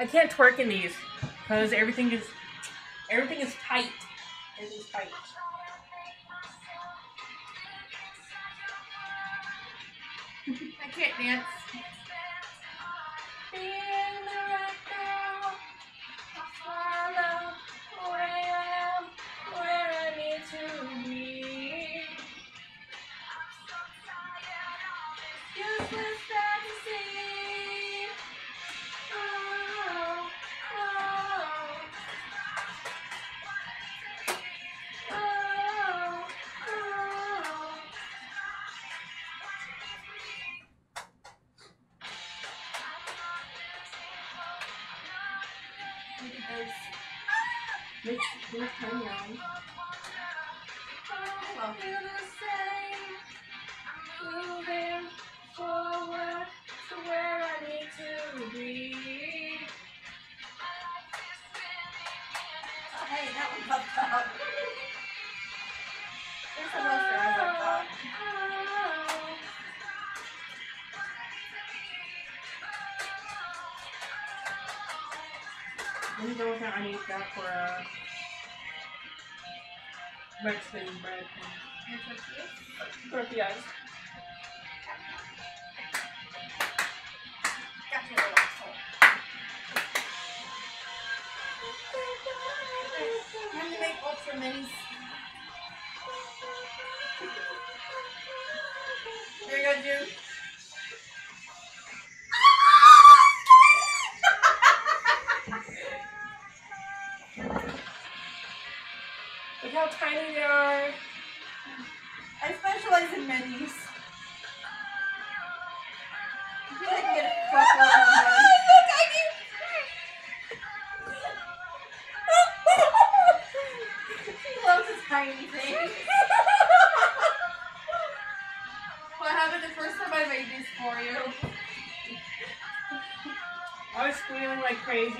I can't twerk in these because everything is everything is tight. Everything's tight. [laughs] I can't dance. Moving forward to where I need to be. oh, hey, that one popped up. A I. Let me go with that. I need that for uh, Mexican bread. Tortillas. Got you, little asshole. Time to make ultra minis. Here you go.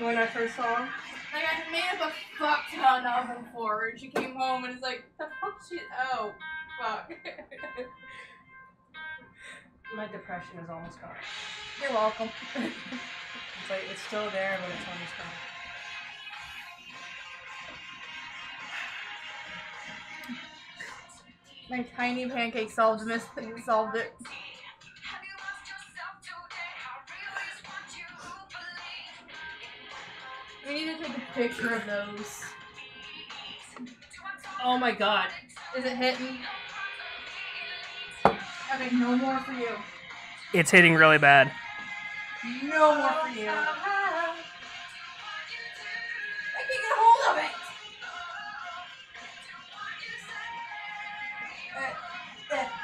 When I first saw them. Like I made up a fuck ton of them for her, and she came home and it's like, the fuck she? Oh, fuck. [laughs] My depression is almost gone. You're welcome. [laughs] It's like it's still there, but it's almost gone. My tiny pancake solved this. Solved it. We need to take a picture of those. Oh my god. Is it hitting? Okay, no more for you. It's hitting really bad. No more for you. I can't get a hold of it. Uh, uh,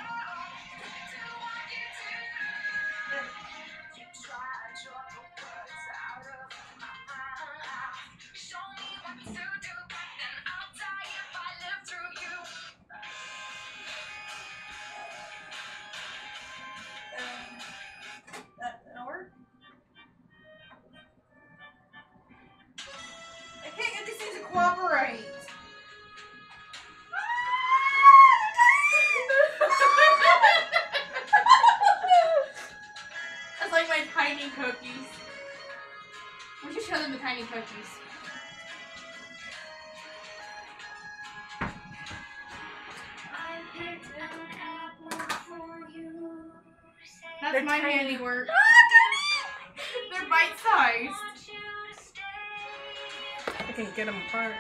apart.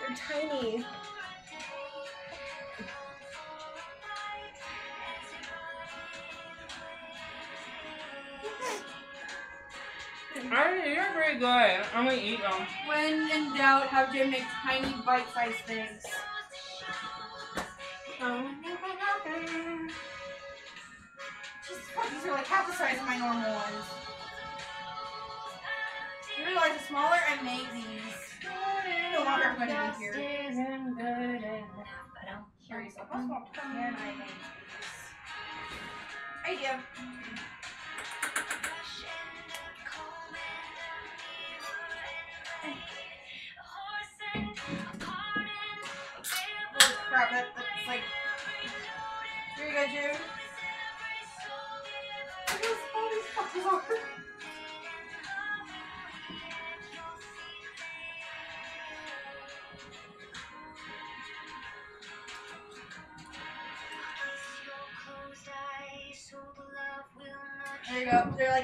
They're tiny. I, you're pretty good. I'm gonna eat them. When in doubt, have Jim make tiny bite sized things. Um, Jesus fuck, these are like half the size of my normal ones. You realize the smaller I make these, the longer I'm gonna be here. Curious of how small can I make these? Idea. Oh crap, that, that's like. Here you go, June. Look how small these fuckers are.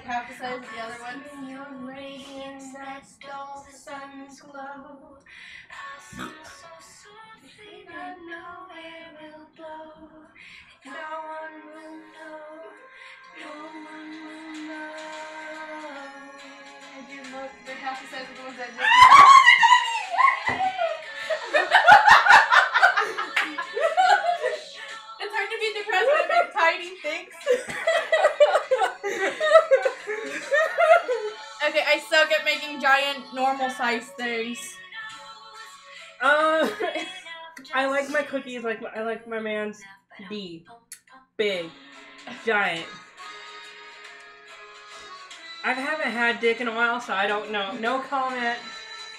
Half the size of the other one. In your radiance that dulls the sun's glow. Passing so softly that nowhere will blow. No one will know. No one will know. I do look. They're half the size of the ones I just. it's hard to be depressed when I make tiny things. [laughs] [laughs] Okay, I suck at making giant, normal size things. Uh, I like my cookies like I like my man's B. Big. Giant. I haven't had dick in a while, so I don't know. No comment.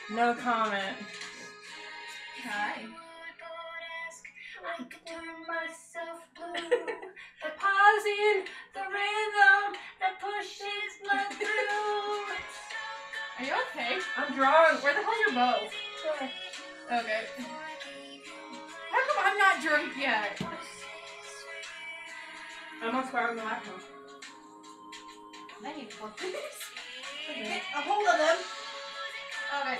No comment. Hi. I could turn the pausing, the rhythm that pushes blood through. Are you okay? I'm drunk. Where the hell hell's your bow? Okay. How come I'm not drunk yet? I'm on sparkling lactose. I need four fingers. Get a hold of them. Okay.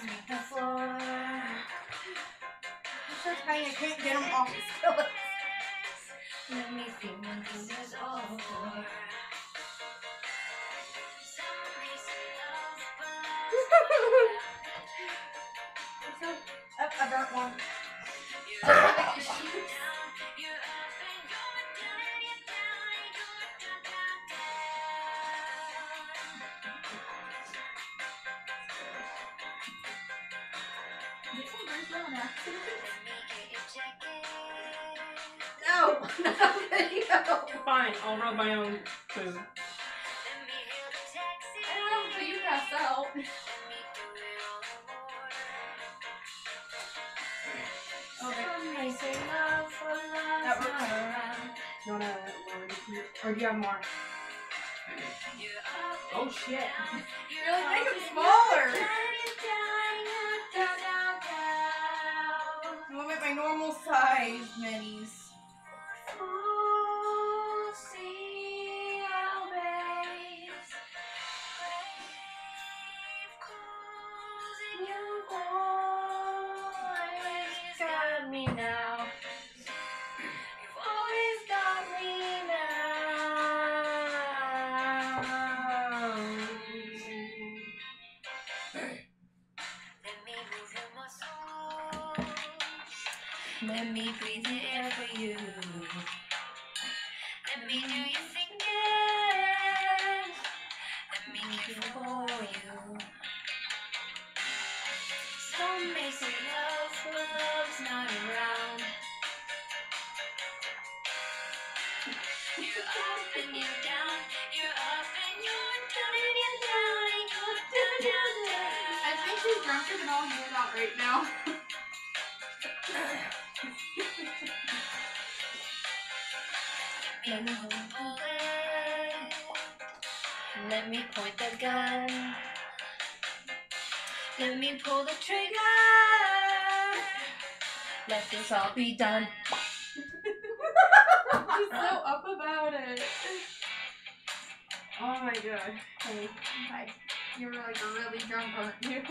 The floor. I'm so tiny I can't get them off the. Let me see what this is. Oh, I burnt one. [laughs] No, no video. Fine, I'll rub my own food. I don't know until you pass out. Okay. That works. You wanna lower the heat? Or do you have more? Oh shit. Really make them smaller. Normal size minis. All be done. [laughs] She's so up about it. Oh my god. Hey. Hi. You're like really drunk, aren't you? [laughs]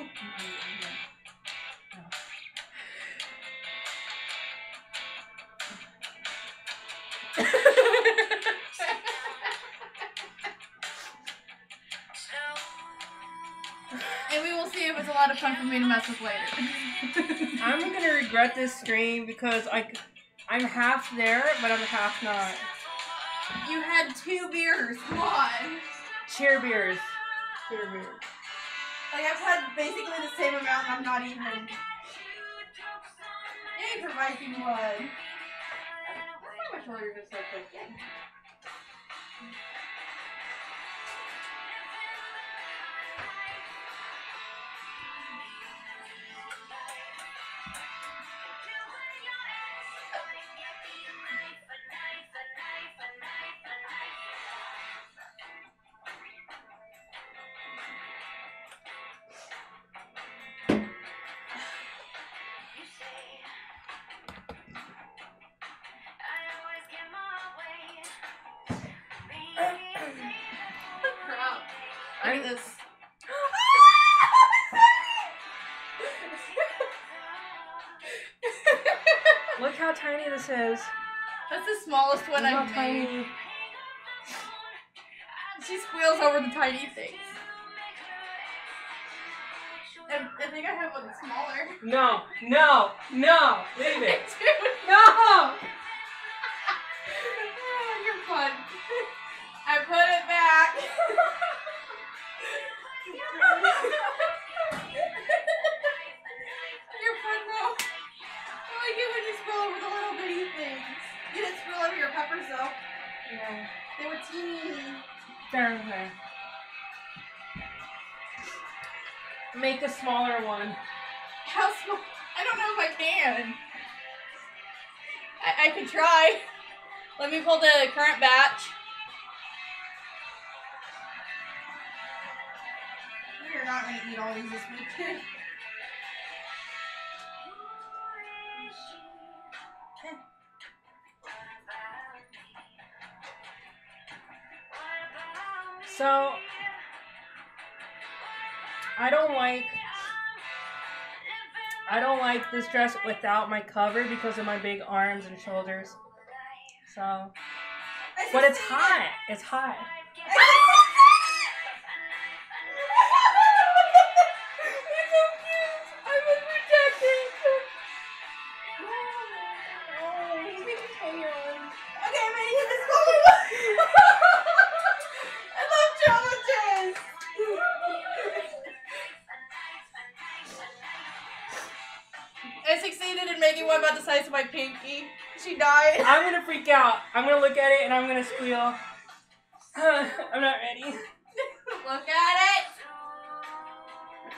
[laughs] and we will see if it's a lot of fun for me to mess with later. Regret this stream because I, I'm half there, but I'm half not. you had two beers. Come on. cheer beers. Cheer beers. Like I've had basically the same amount I'm not even Yay for Viking blood. That's why my shoulders are Look how tiny this is. That's the smallest one Look I've made. tiny. She squeals over the tiny things. I, I think I have one smaller. No, no, no. Leave it. [laughs] No. [laughs] you're fun. I put it back. [laughs] You didn't spill over your peppers though. Yeah. They were teeny. There, there. Make a smaller one. How small? I don't know if I can. I, I could try. Let me pull the current batch. We are not going to eat all these this week. [laughs] So, I don't like. I don't like this dress without my cover because of my big arms and shoulders. So, but it's hot. It's hot. Freak out. I'm gonna look at it and I'm gonna squeal. [sighs] I'm not ready. [laughs] Look at it. [laughs]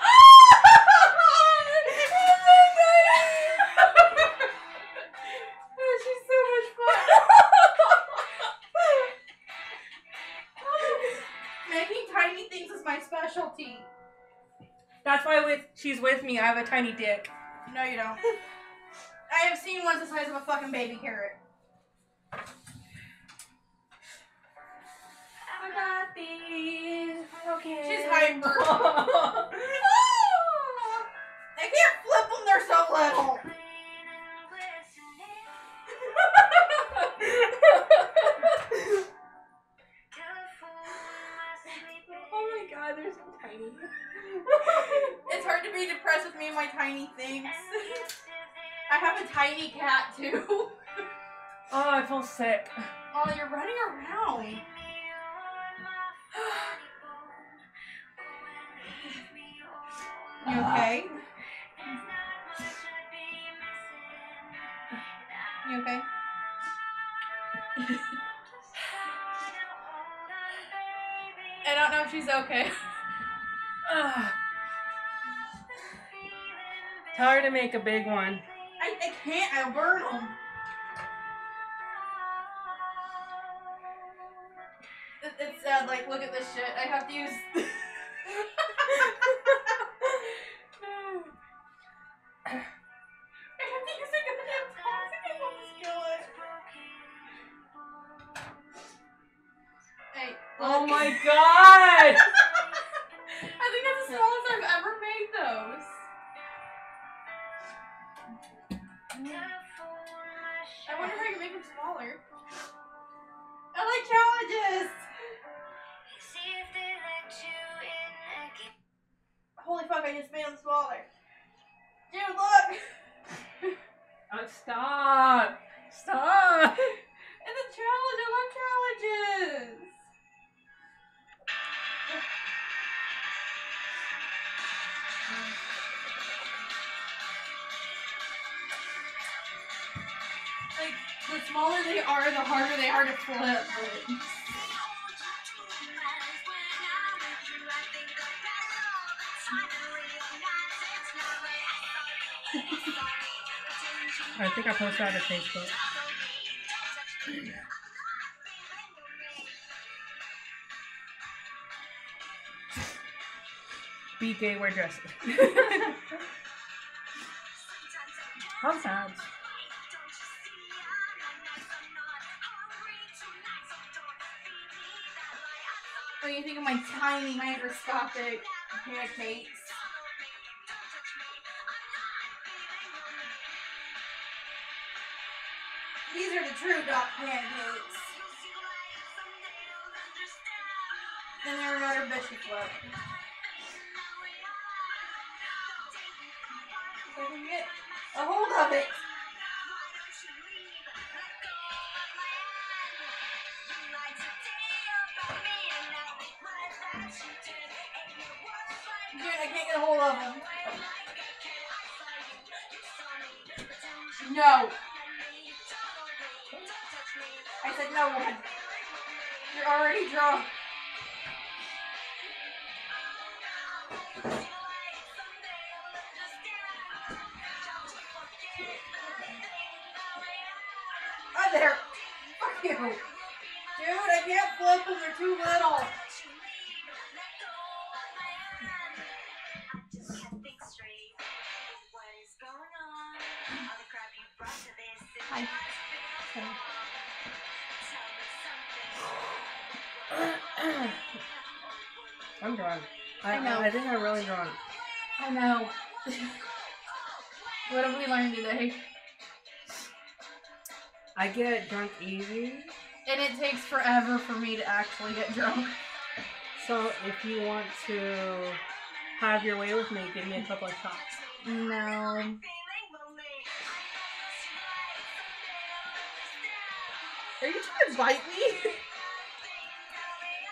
oh, she's so much fun. [laughs] Making tiny things is my specialty. That's why with she's with me. I have a tiny dick. No, you don't. I have seen ones the size of a fucking baby carrot. Sick. Oh, you're running around. You uh-huh. okay? You okay? I don't know if she's okay. [sighs] Tell her to make a big one. I, I can't, I'll burn them. It's sad, like, look at this shit. I have to use. I think I posted on Facebook. Be gay, wear dresses. [laughs] How What do you think of my tiny microscopic pancakes? These are the true dot pancakes. And they're another biscuit flip. If I can get a hold of it. I, I know. I, think I'm really drunk. I know. [laughs] what have we learned today? I get drunk easy. And it takes forever for me to actually get drunk. So if you want to have your way with me, give me a couple of shots. No. Are you trying to bite me? [laughs]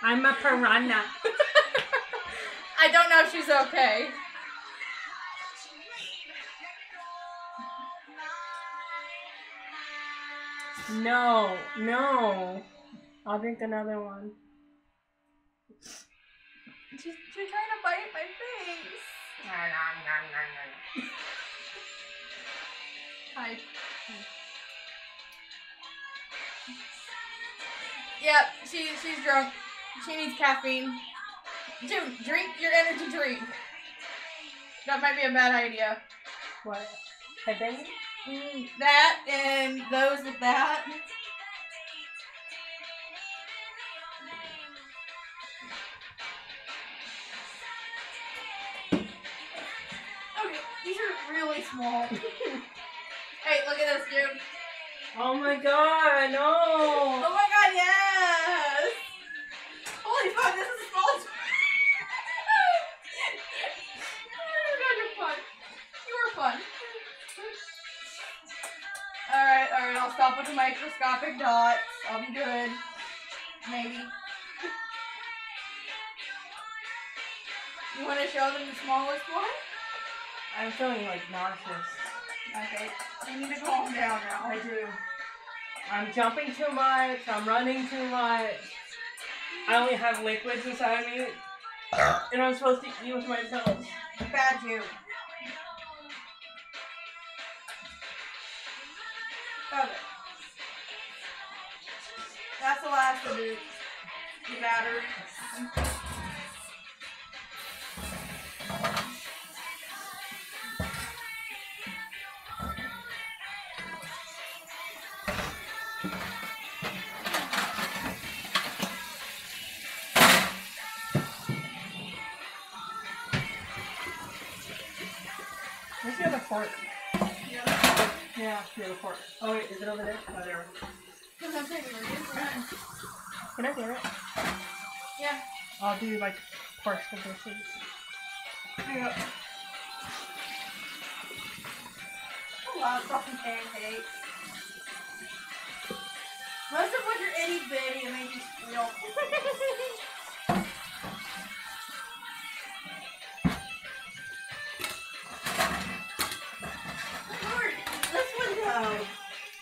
I'm a piranha. [laughs] I don't know if she's okay. No, no. I'll drink another one. She's, she's trying to bite my face. Hi. Yep, she, she's drunk. She needs caffeine. Dude, drink your energy drink. That might be a bad idea. What? Headbanging? Mm, that and those with that. Okay, these are really small. [laughs] hey, look at this, dude. Oh my god, no! Oh my god, yes! Holy fuck, this is stop with the microscopic dots. I'll be good. Maybe. You want to show them the smallest one? I'm feeling like nauseous. Okay. You need to calm down now. I do. I'm jumping too much. I'm running too much. I only have liquids inside me. And I'm supposed to eat with myself. Bad you. Okay. That's the last of the, the batteries. Where's the other fork? Yeah. Yeah, the other fork. Oh wait, is it over there? Oh, there. Because I'm taking. Can I get it? Yeah. I'll do like partial dishes. Yeah. Lot of fucking pancakes. Most of which are itty bitty and make you squeal. Lord, this one though.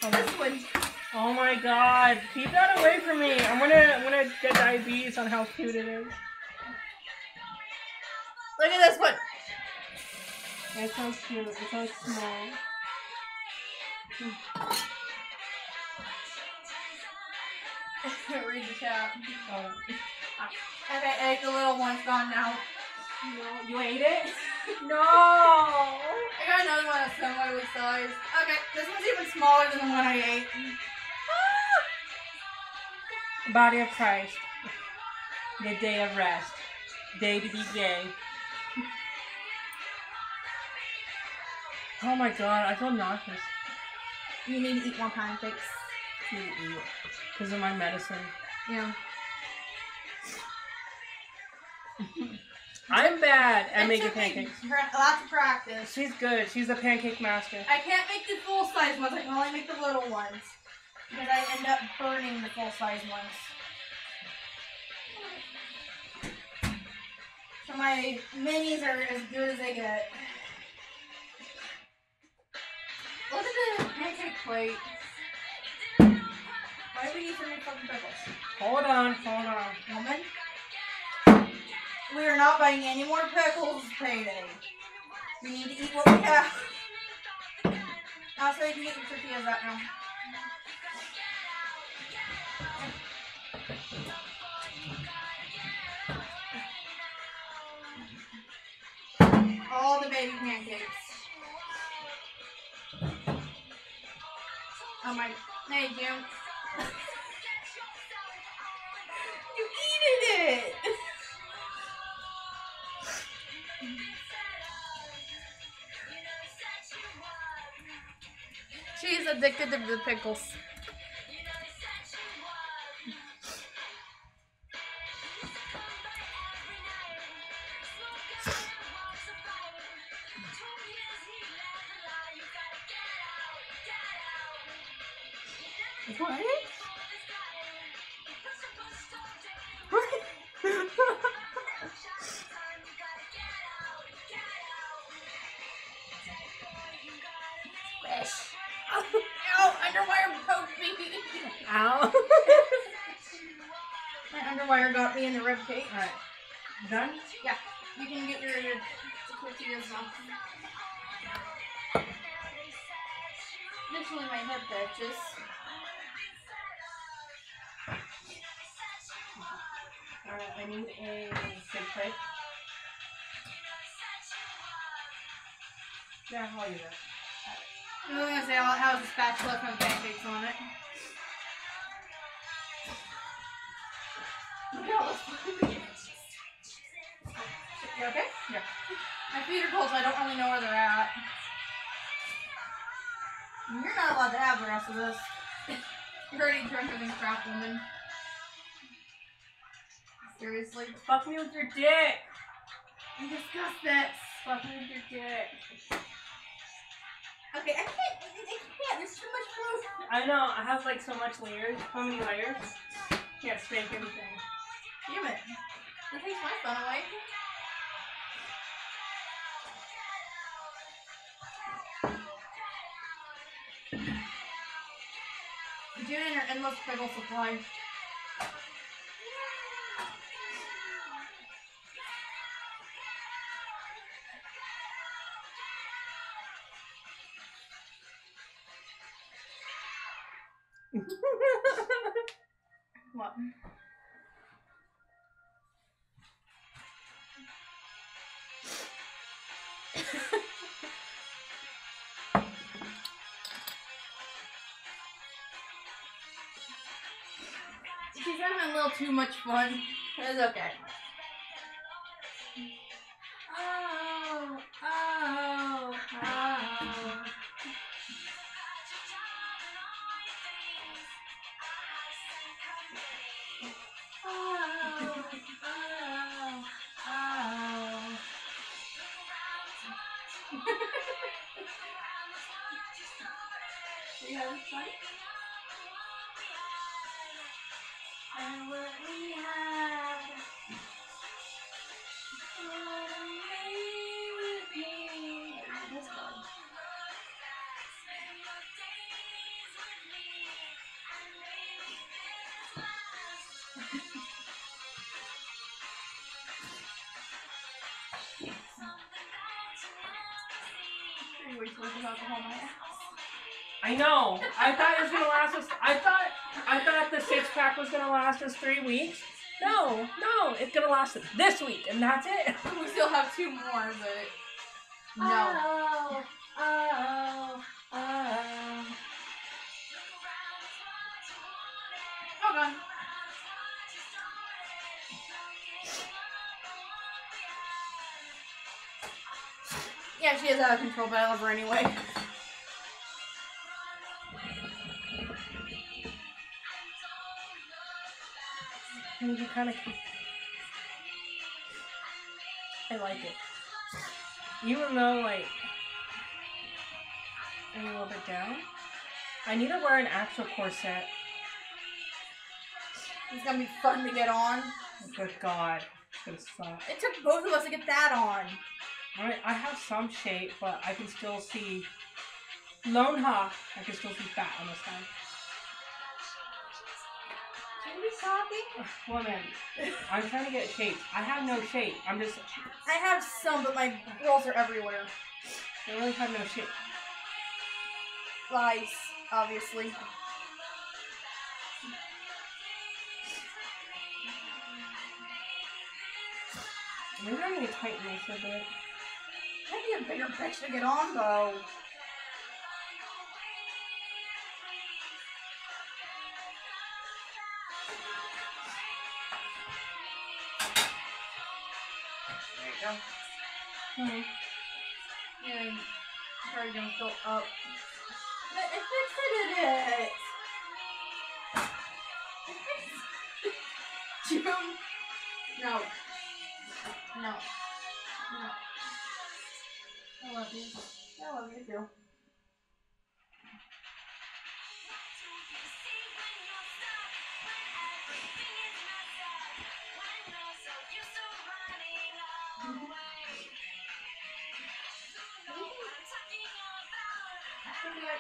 Um, This one. Oh my god, keep that away from me. I'm gonna I'm gonna get diabetes on how cute it is. Look at this one. It's so cute. It's so small. I [laughs] can't read the chat. Oh. Okay, I ate the little one. It's gone now. No, you ate it? [laughs] No. I got another one that's similarly sized. Okay, this one's even smaller than the one I ate. Body of Christ. The day of rest. Day to be gay. Oh my god, I feel nauseous. You need to eat more pancakes. Because of my medicine. Yeah. I'm bad at It making pancakes. Lots of practice. She's good. She's a pancake master. I can't make the full size ones. I can only make the little ones. Because I end up burning the full size ones. So my minis are as good as they get. Look at the pancake plate. Why do we need so many fucking pickles? Hold on, hold on. Woman? We are not buying any more pickles payday. We need to eat what we have. Also, you can get your tortillas out now. All the baby pancakes. Oh my, thank you. you eated it! She's addicted to the pickles. What? Ow, underwire poked me. Ow. My underwire got me in the rib cage. Alright. Done? You can get your tortillas now. Additionally, my hip itches. Alright, I need a plate. Yeah, I'll use it. I was gonna say, I'll have a spatula from pancakes on it. Look at all this You okay? Yeah. My feet are cold, so I don't really know where they're at. You're not allowed to have the rest of this. [laughs] You're already drunker than crap, woman. Seriously? Fuck me with your dick! You discussed this. Fuck me with your dick. Okay, I can't. I can't. There's too much proof. I know, I have like so much layers. How many layers? Can't spank anything. Damn it. That takes my fun away. June and her endless pickle supply. What? She's having a little too much fun. It's okay. Know. I thought it was gonna last us. I thought. I thought the six pack was gonna last us three weeks. No, no, it's gonna last us this week, and that's it. We still have two more, but no. Oh, oh, oh. Oh god. Yeah, she is out of control, but I love her anyway. [laughs] you kind of. I like it. Even though, like, I'm a little bit down. I need to wear an actual corset. It's gonna be fun to get on. Good God, it's gonna suck. It took both of us to get that on. Alright, I have some shape, but I can still see. Lone Hawk, I can still see fat on this side. Talking? Woman, I'm trying to get shape. I have no shape. I'm just. I have some, but my rolls are everywhere. I really have no shape. Lies, obviously. Maybe I'm gonna tighten this a bit. I'd be a bigger bitch to get on, though. Go. Hmm. Yeah, probably gonna fill up. But I fixed it! June? No. No. No. I love you. I love you too.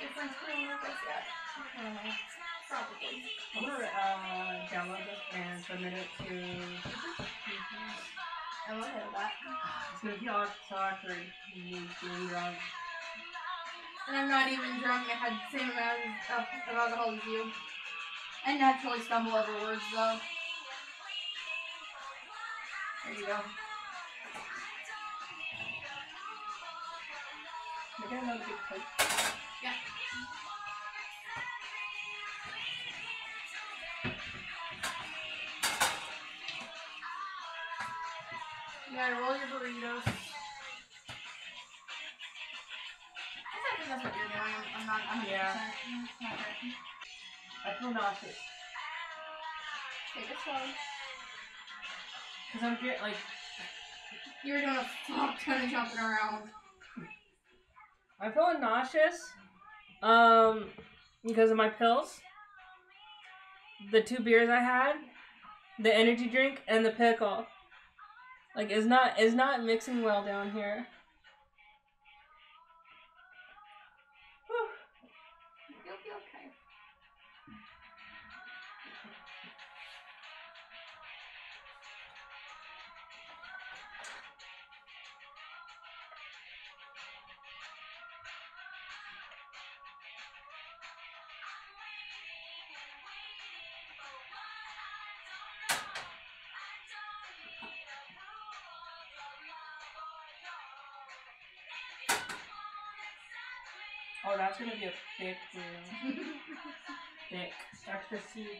Your friends with us yet? Uh, Probably. I'm gonna uh, download this and submit it to. I will have that. It's gonna be all talk or you doing wrong. And I'm not even drunk. I had the same amount of, of alcohol as you. I naturally stumble over words though. There you go. Maybe I'm not a big Yeah. You roll your burritos. I think that's what you're doing. I'm, I'm not 100%. Yeah. Not. I feel nauseous. Take it slow. Because I'm get, like, You were doing a fuck ton of jumping around. [laughs] I'm feeling nauseous. Um, because of my pills. The two beers I had, the energy drink, and the pickle. Like, it's not, it's not mixing well down here. Be a thick Extra seed.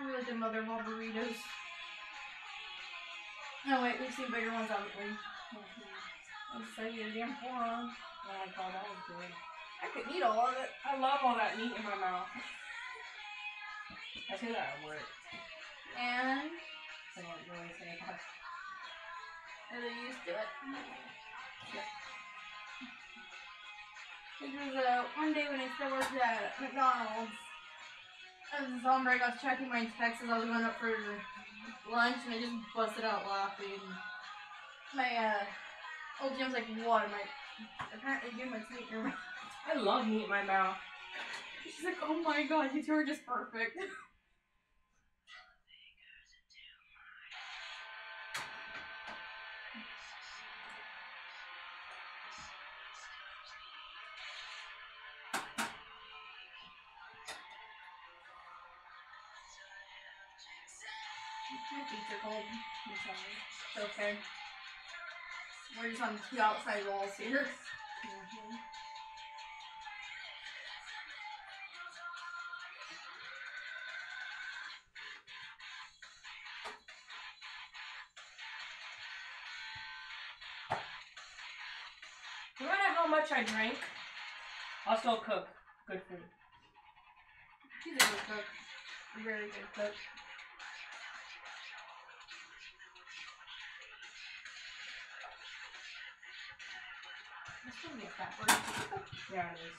We like the mother of all burritos. No, wait, we've seen bigger ones, obviously. Let's say your damn forearm. Oh my god, that was good. I could eat all of it. I love all that meat in my mouth. I say that at work. And I don't really say that. are they used to it? This was uh, one day when I still worked at McDonald's. I was on break, I was checking my texts as I was going up for lunch, and I just busted out laughing. My uh, old Jim's like, what? I'm like, apparently Jim my meat in her mouth. I love meat in my mouth. She's like, oh my god, you two are just perfect. [laughs] On two outside walls here. Mhm. No matter how much I drink, I'll still cook good food. She's a good cook. A very good cook. Yeah, it is.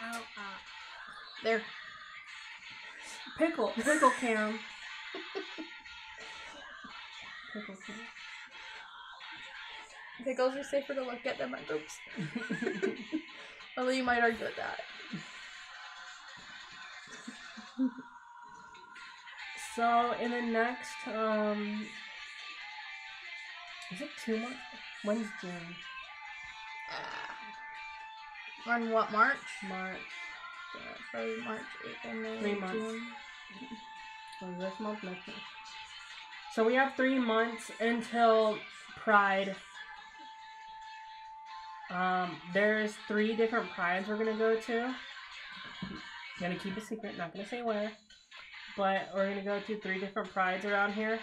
Oh, uh, there. Pickle, pickle cam. [laughs] pickle cam. Pickles are safer to look at than my boobs. [laughs] Although you might argue with that. So in the next, um, is it two months? When's June? Uh, on what, March? March. Uh, February, March, April, May, Three months. June. So this month, next month. So we have three months until Pride. Um, there's three different prides we're gonna go to. gonna keep a secret, not gonna say where. But we're gonna go to three different prides around here.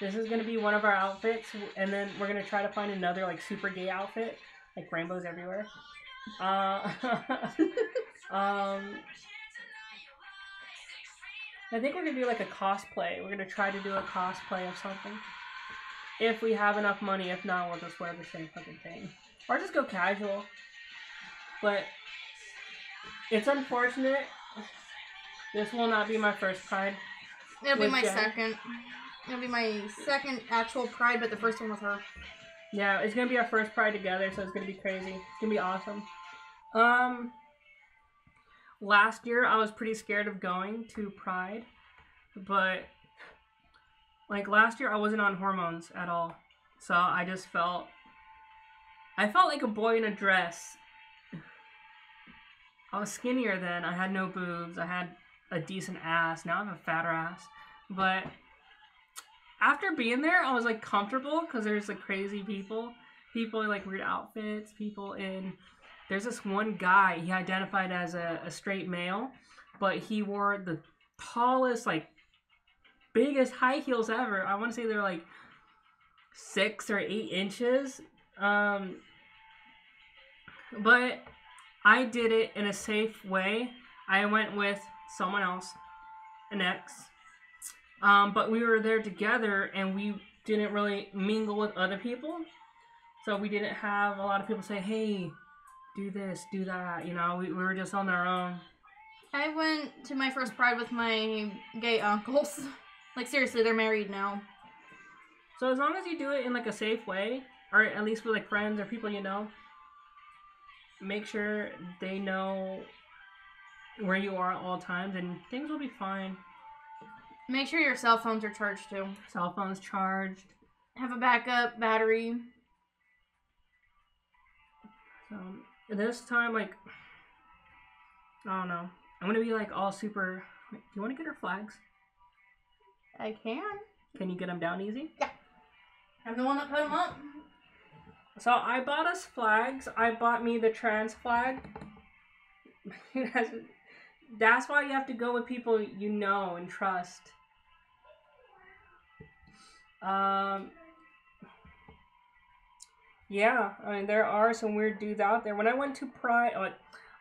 This is gonna be one of our outfits, and then we're gonna try to find another like super gay outfit, like rainbows everywhere. Uh, [laughs] um, I think we're gonna do like a cosplay. We're gonna try to do a cosplay of something. If we have enough money, if not, we'll just wear the same fucking thing. Or just go casual. But it's unfortunate. This will not be my first pride. It'll be my Jen? second. It'll be my second actual pride, but the first one with her. Yeah, it's gonna be our first pride together, so it's gonna be crazy. It's gonna be awesome. Um, last year I was pretty scared of going to Pride, but like last year I wasn't on hormones at all, so I just felt I felt like a boy in a dress. I was skinnier then. I had no boobs. I had a decent ass. Now I have a fatter ass, but after being there, I was like comfortable because there's like crazy people, people in like weird outfits, people in. There's this one guy. He identified as a, a straight male, but he wore the tallest, like biggest high heels ever. I want to say they're like six or eight inches. Um, but I did it in a safe way. I went with someone else, an ex. Um, but we were there together and we didn't really mingle with other people. So we didn't have a lot of people say, hey, do this, do that. You know, we, we were just on our own. I went to my first pride with my gay uncles. [laughs] Like seriously, they're married now. So as long as you do it in like a safe way, or at least with like friends or people you know, make sure they know where you are at all times and things will be fine. Make sure your cell phones are charged too. Cell phones charged. Have a backup battery. So this time, like, I don't know. I'm gonna be like all super. Do you want to get her flags? I can. Can you get them down easy? Yeah. I'm the one that put them up. So I bought us flags. I bought me the trans flag. [laughs] That's why you have to go with people you know and trust. Um. Yeah, I mean there are some weird dudes out there. When I went to Pride, oh,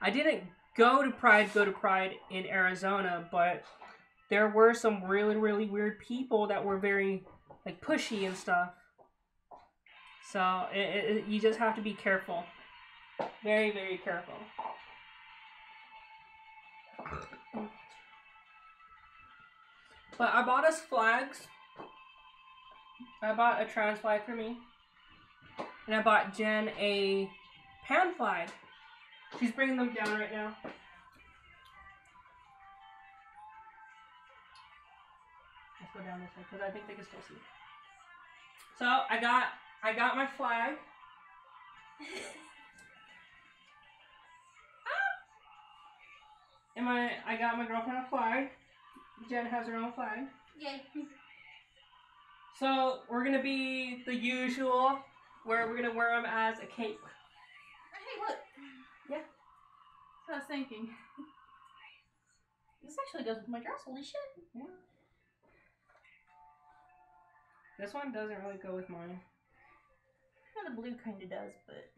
I didn't go to Pride, go to Pride in Arizona, but there were some really, really weird people that were very like pushy and stuff. So it, it, you just have to be careful. Very, very careful. Oh. But I bought us flags. I bought a trans flag for me. And I bought Jen a pan flag. She's bringing them down right now. Let's go down this way because I think they can still see. So I got I got my flag. [laughs] And my I got my girlfriend a flag. Jen has her own flag. Yay. So we're gonna be the usual, where we're gonna wear them as a cape. Hey, look. Yeah. That's what I was thinking. This actually goes with my dress. Holy shit. Yeah. This one doesn't really go with mine. Yeah, the blue kind of does, but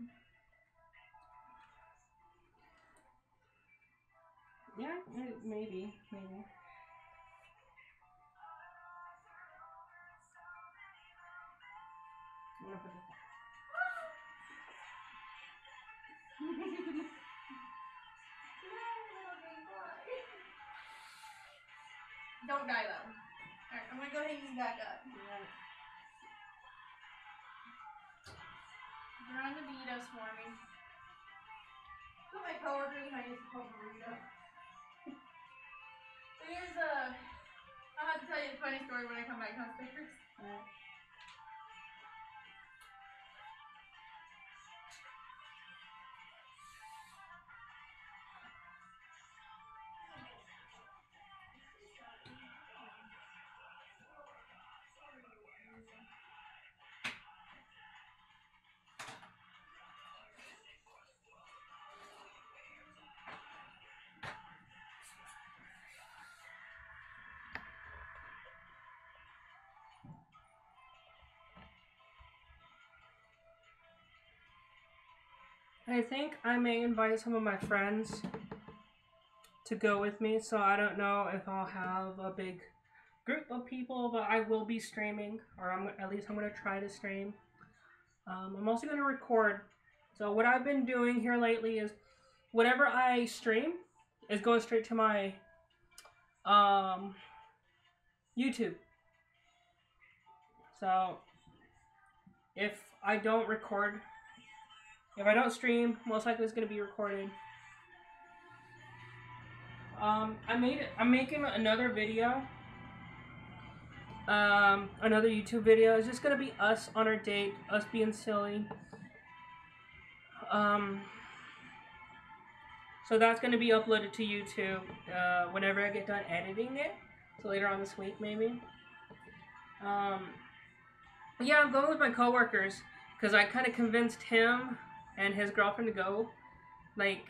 Yeah, may- maybe, maybe. I'm gonna put it- don't die though. Alright, I'm gonna go hang these back up. yeah. You're on the burritos for me. Put my coworker behind us called burrito. Here's a. I'll have to tell you a funny story when I come back downstairs. I think I may invite some of my friends to go with me, so I don't know if I'll have a big group of people, but I will be streaming, or I'm at least I'm gonna try to stream. Um, I'm also gonna record. So what I've been doing here lately is, whatever I stream is going straight to my um, YouTube. So if I don't record if I don't stream, most likely it's gonna be recorded. Um, I made. I'm making another video. Um, another YouTube video. It's just gonna be us on our date, us being silly. Um, so that's gonna be uploaded to YouTube uh, whenever I get done editing it. So later on this week, maybe. Um, yeah, I'm going with my coworkers because I kind of convinced him and his girlfriend to go. Like,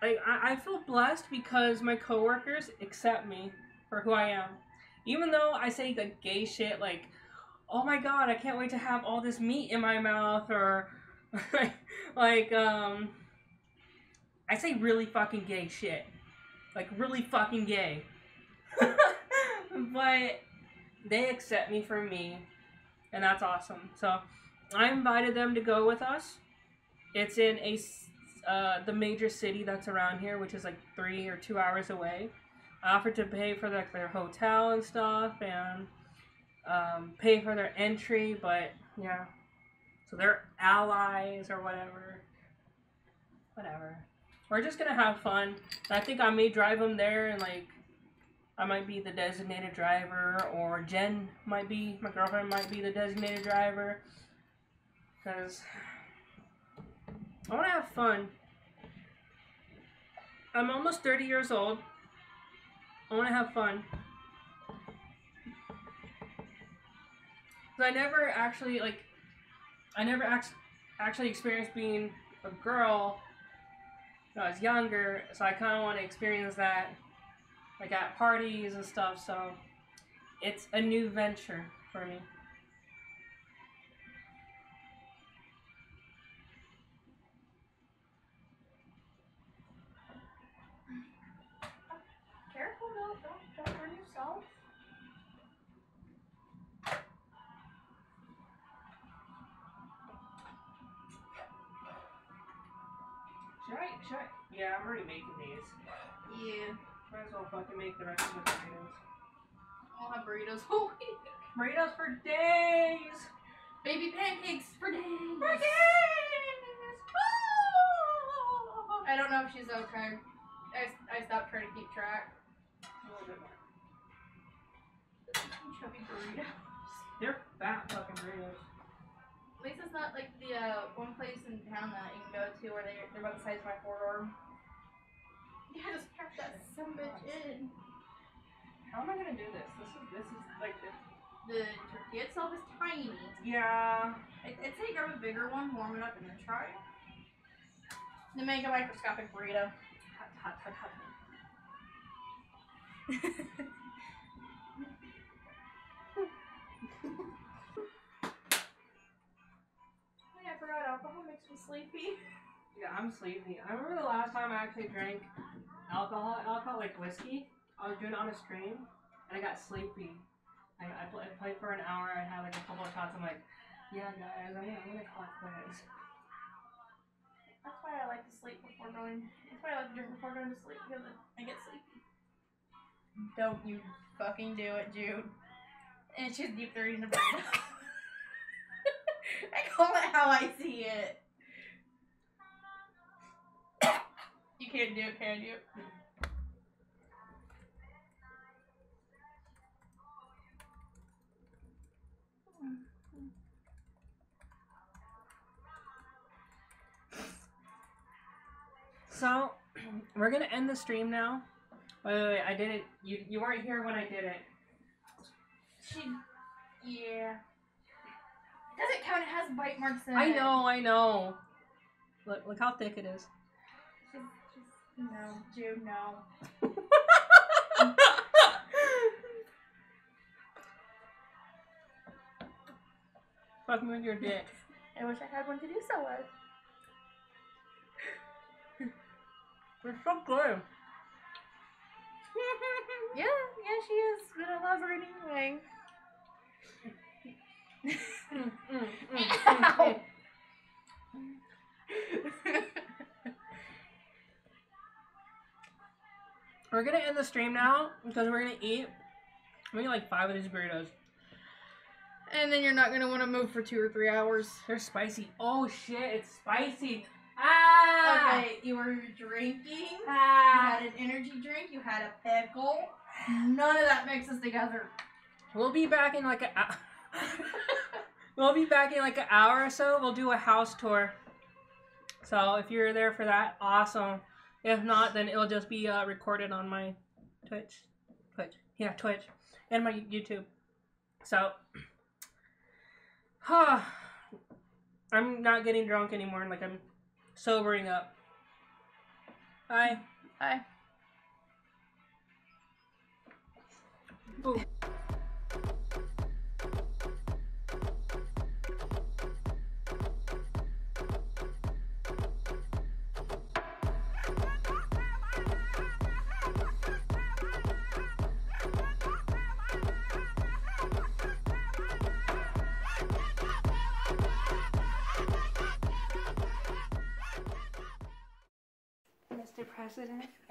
like I, I feel blessed because my coworkers accept me for who I am. Even though I say the gay shit like, oh my god, I can't wait to have all this meat in my mouth or [laughs] like um I say really fucking gay shit. Like really fucking gay. [laughs] but they accept me for me and that's awesome. So I invited them to go with us. It's in a uh, the major city that's around here, which is like three or two hours away. I offered to pay for like their hotel and stuff and um, pay for their entry, but yeah. So they're allies or whatever. Whatever. We're just gonna have fun. I think I may drive them there and like I might be the designated driver, or Jen might be, my girlfriend might be the designated driver. Because I want to have fun. I'm almost 30 years old. I want to have fun. I never actually, like, I never act- actually experienced being a girl when I was younger, so I kind of want to experience that, like, at parties and stuff, so it's a new venture for me. Yeah, I'm already making these. Yeah. Might as well fucking make the rest of the burritos. I'll have burritos all week. Burritos for days! Baby pancakes for days. For days! I don't know if she's okay. I, I stopped trying to keep track. A little bit more. Chubby burritos. They're fat fucking burritos. At least it's not like the uh, one place in town that you can go to where they, they're about the size of my forearm. Yeah, just pack that some bitch in. How am I gonna do this? This is this is like this. The turkey itself is tiny. Yeah. I'd, I'd say grab a bigger one, warm it up, and then try. Then make a microscopic burrito. Hot, hot, hot, hot. [laughs] Wait, I forgot alcohol makes me sleepy. [laughs] Yeah, I'm sleepy. I remember the last time I actually drank alcohol, alcohol like whiskey. I was doing it on a stream, and I got sleepy. I, I, I played for an hour. I had like a couple of shots. I'm like, yeah, guys, I'm gonna, I'm gonna call it quits. That's why I like to sleep before going. That's why I like to drink before going to sleep because I get sleepy. Don't you fucking do it, Jude. And she's deep thirty in the. [laughs] I call it how I see it. You can't do it, can you? So, we're gonna end the stream now. Wait, wait, wait, I did it. You you weren't here when I did it. She, yeah. It doesn't count. It has bite marks in it. I know, I know. Look, look how thick it is. No, Jude, no. Fuck me with your dick. I wish I had one to do so with. It's so good. [laughs] Yeah, yeah, she is. But I love her anyway. Mm, mm, mm, [laughs] [laughs] We're gonna end the stream now because we're gonna eat. I'm gonna eat like five of these burritos. and then you're not gonna want to move for two or three hours. They're spicy. Oh shit, it's spicy. Ah! Okay, you were drinking. Ah. You had an energy drink. You had a pickle. None of that mixes together. We'll be back in like a. [laughs] we'll be back in like an hour or so. We'll do a house tour. So if you're there for that, awesome. If not, then it'll just be uh, recorded on my Twitch, Twitch, yeah, Twitch, and my YouTube. So, huh, [sighs] I'm not getting drunk anymore. Like I'm sobering up. Bye. Bye. Ooh. Mr. President.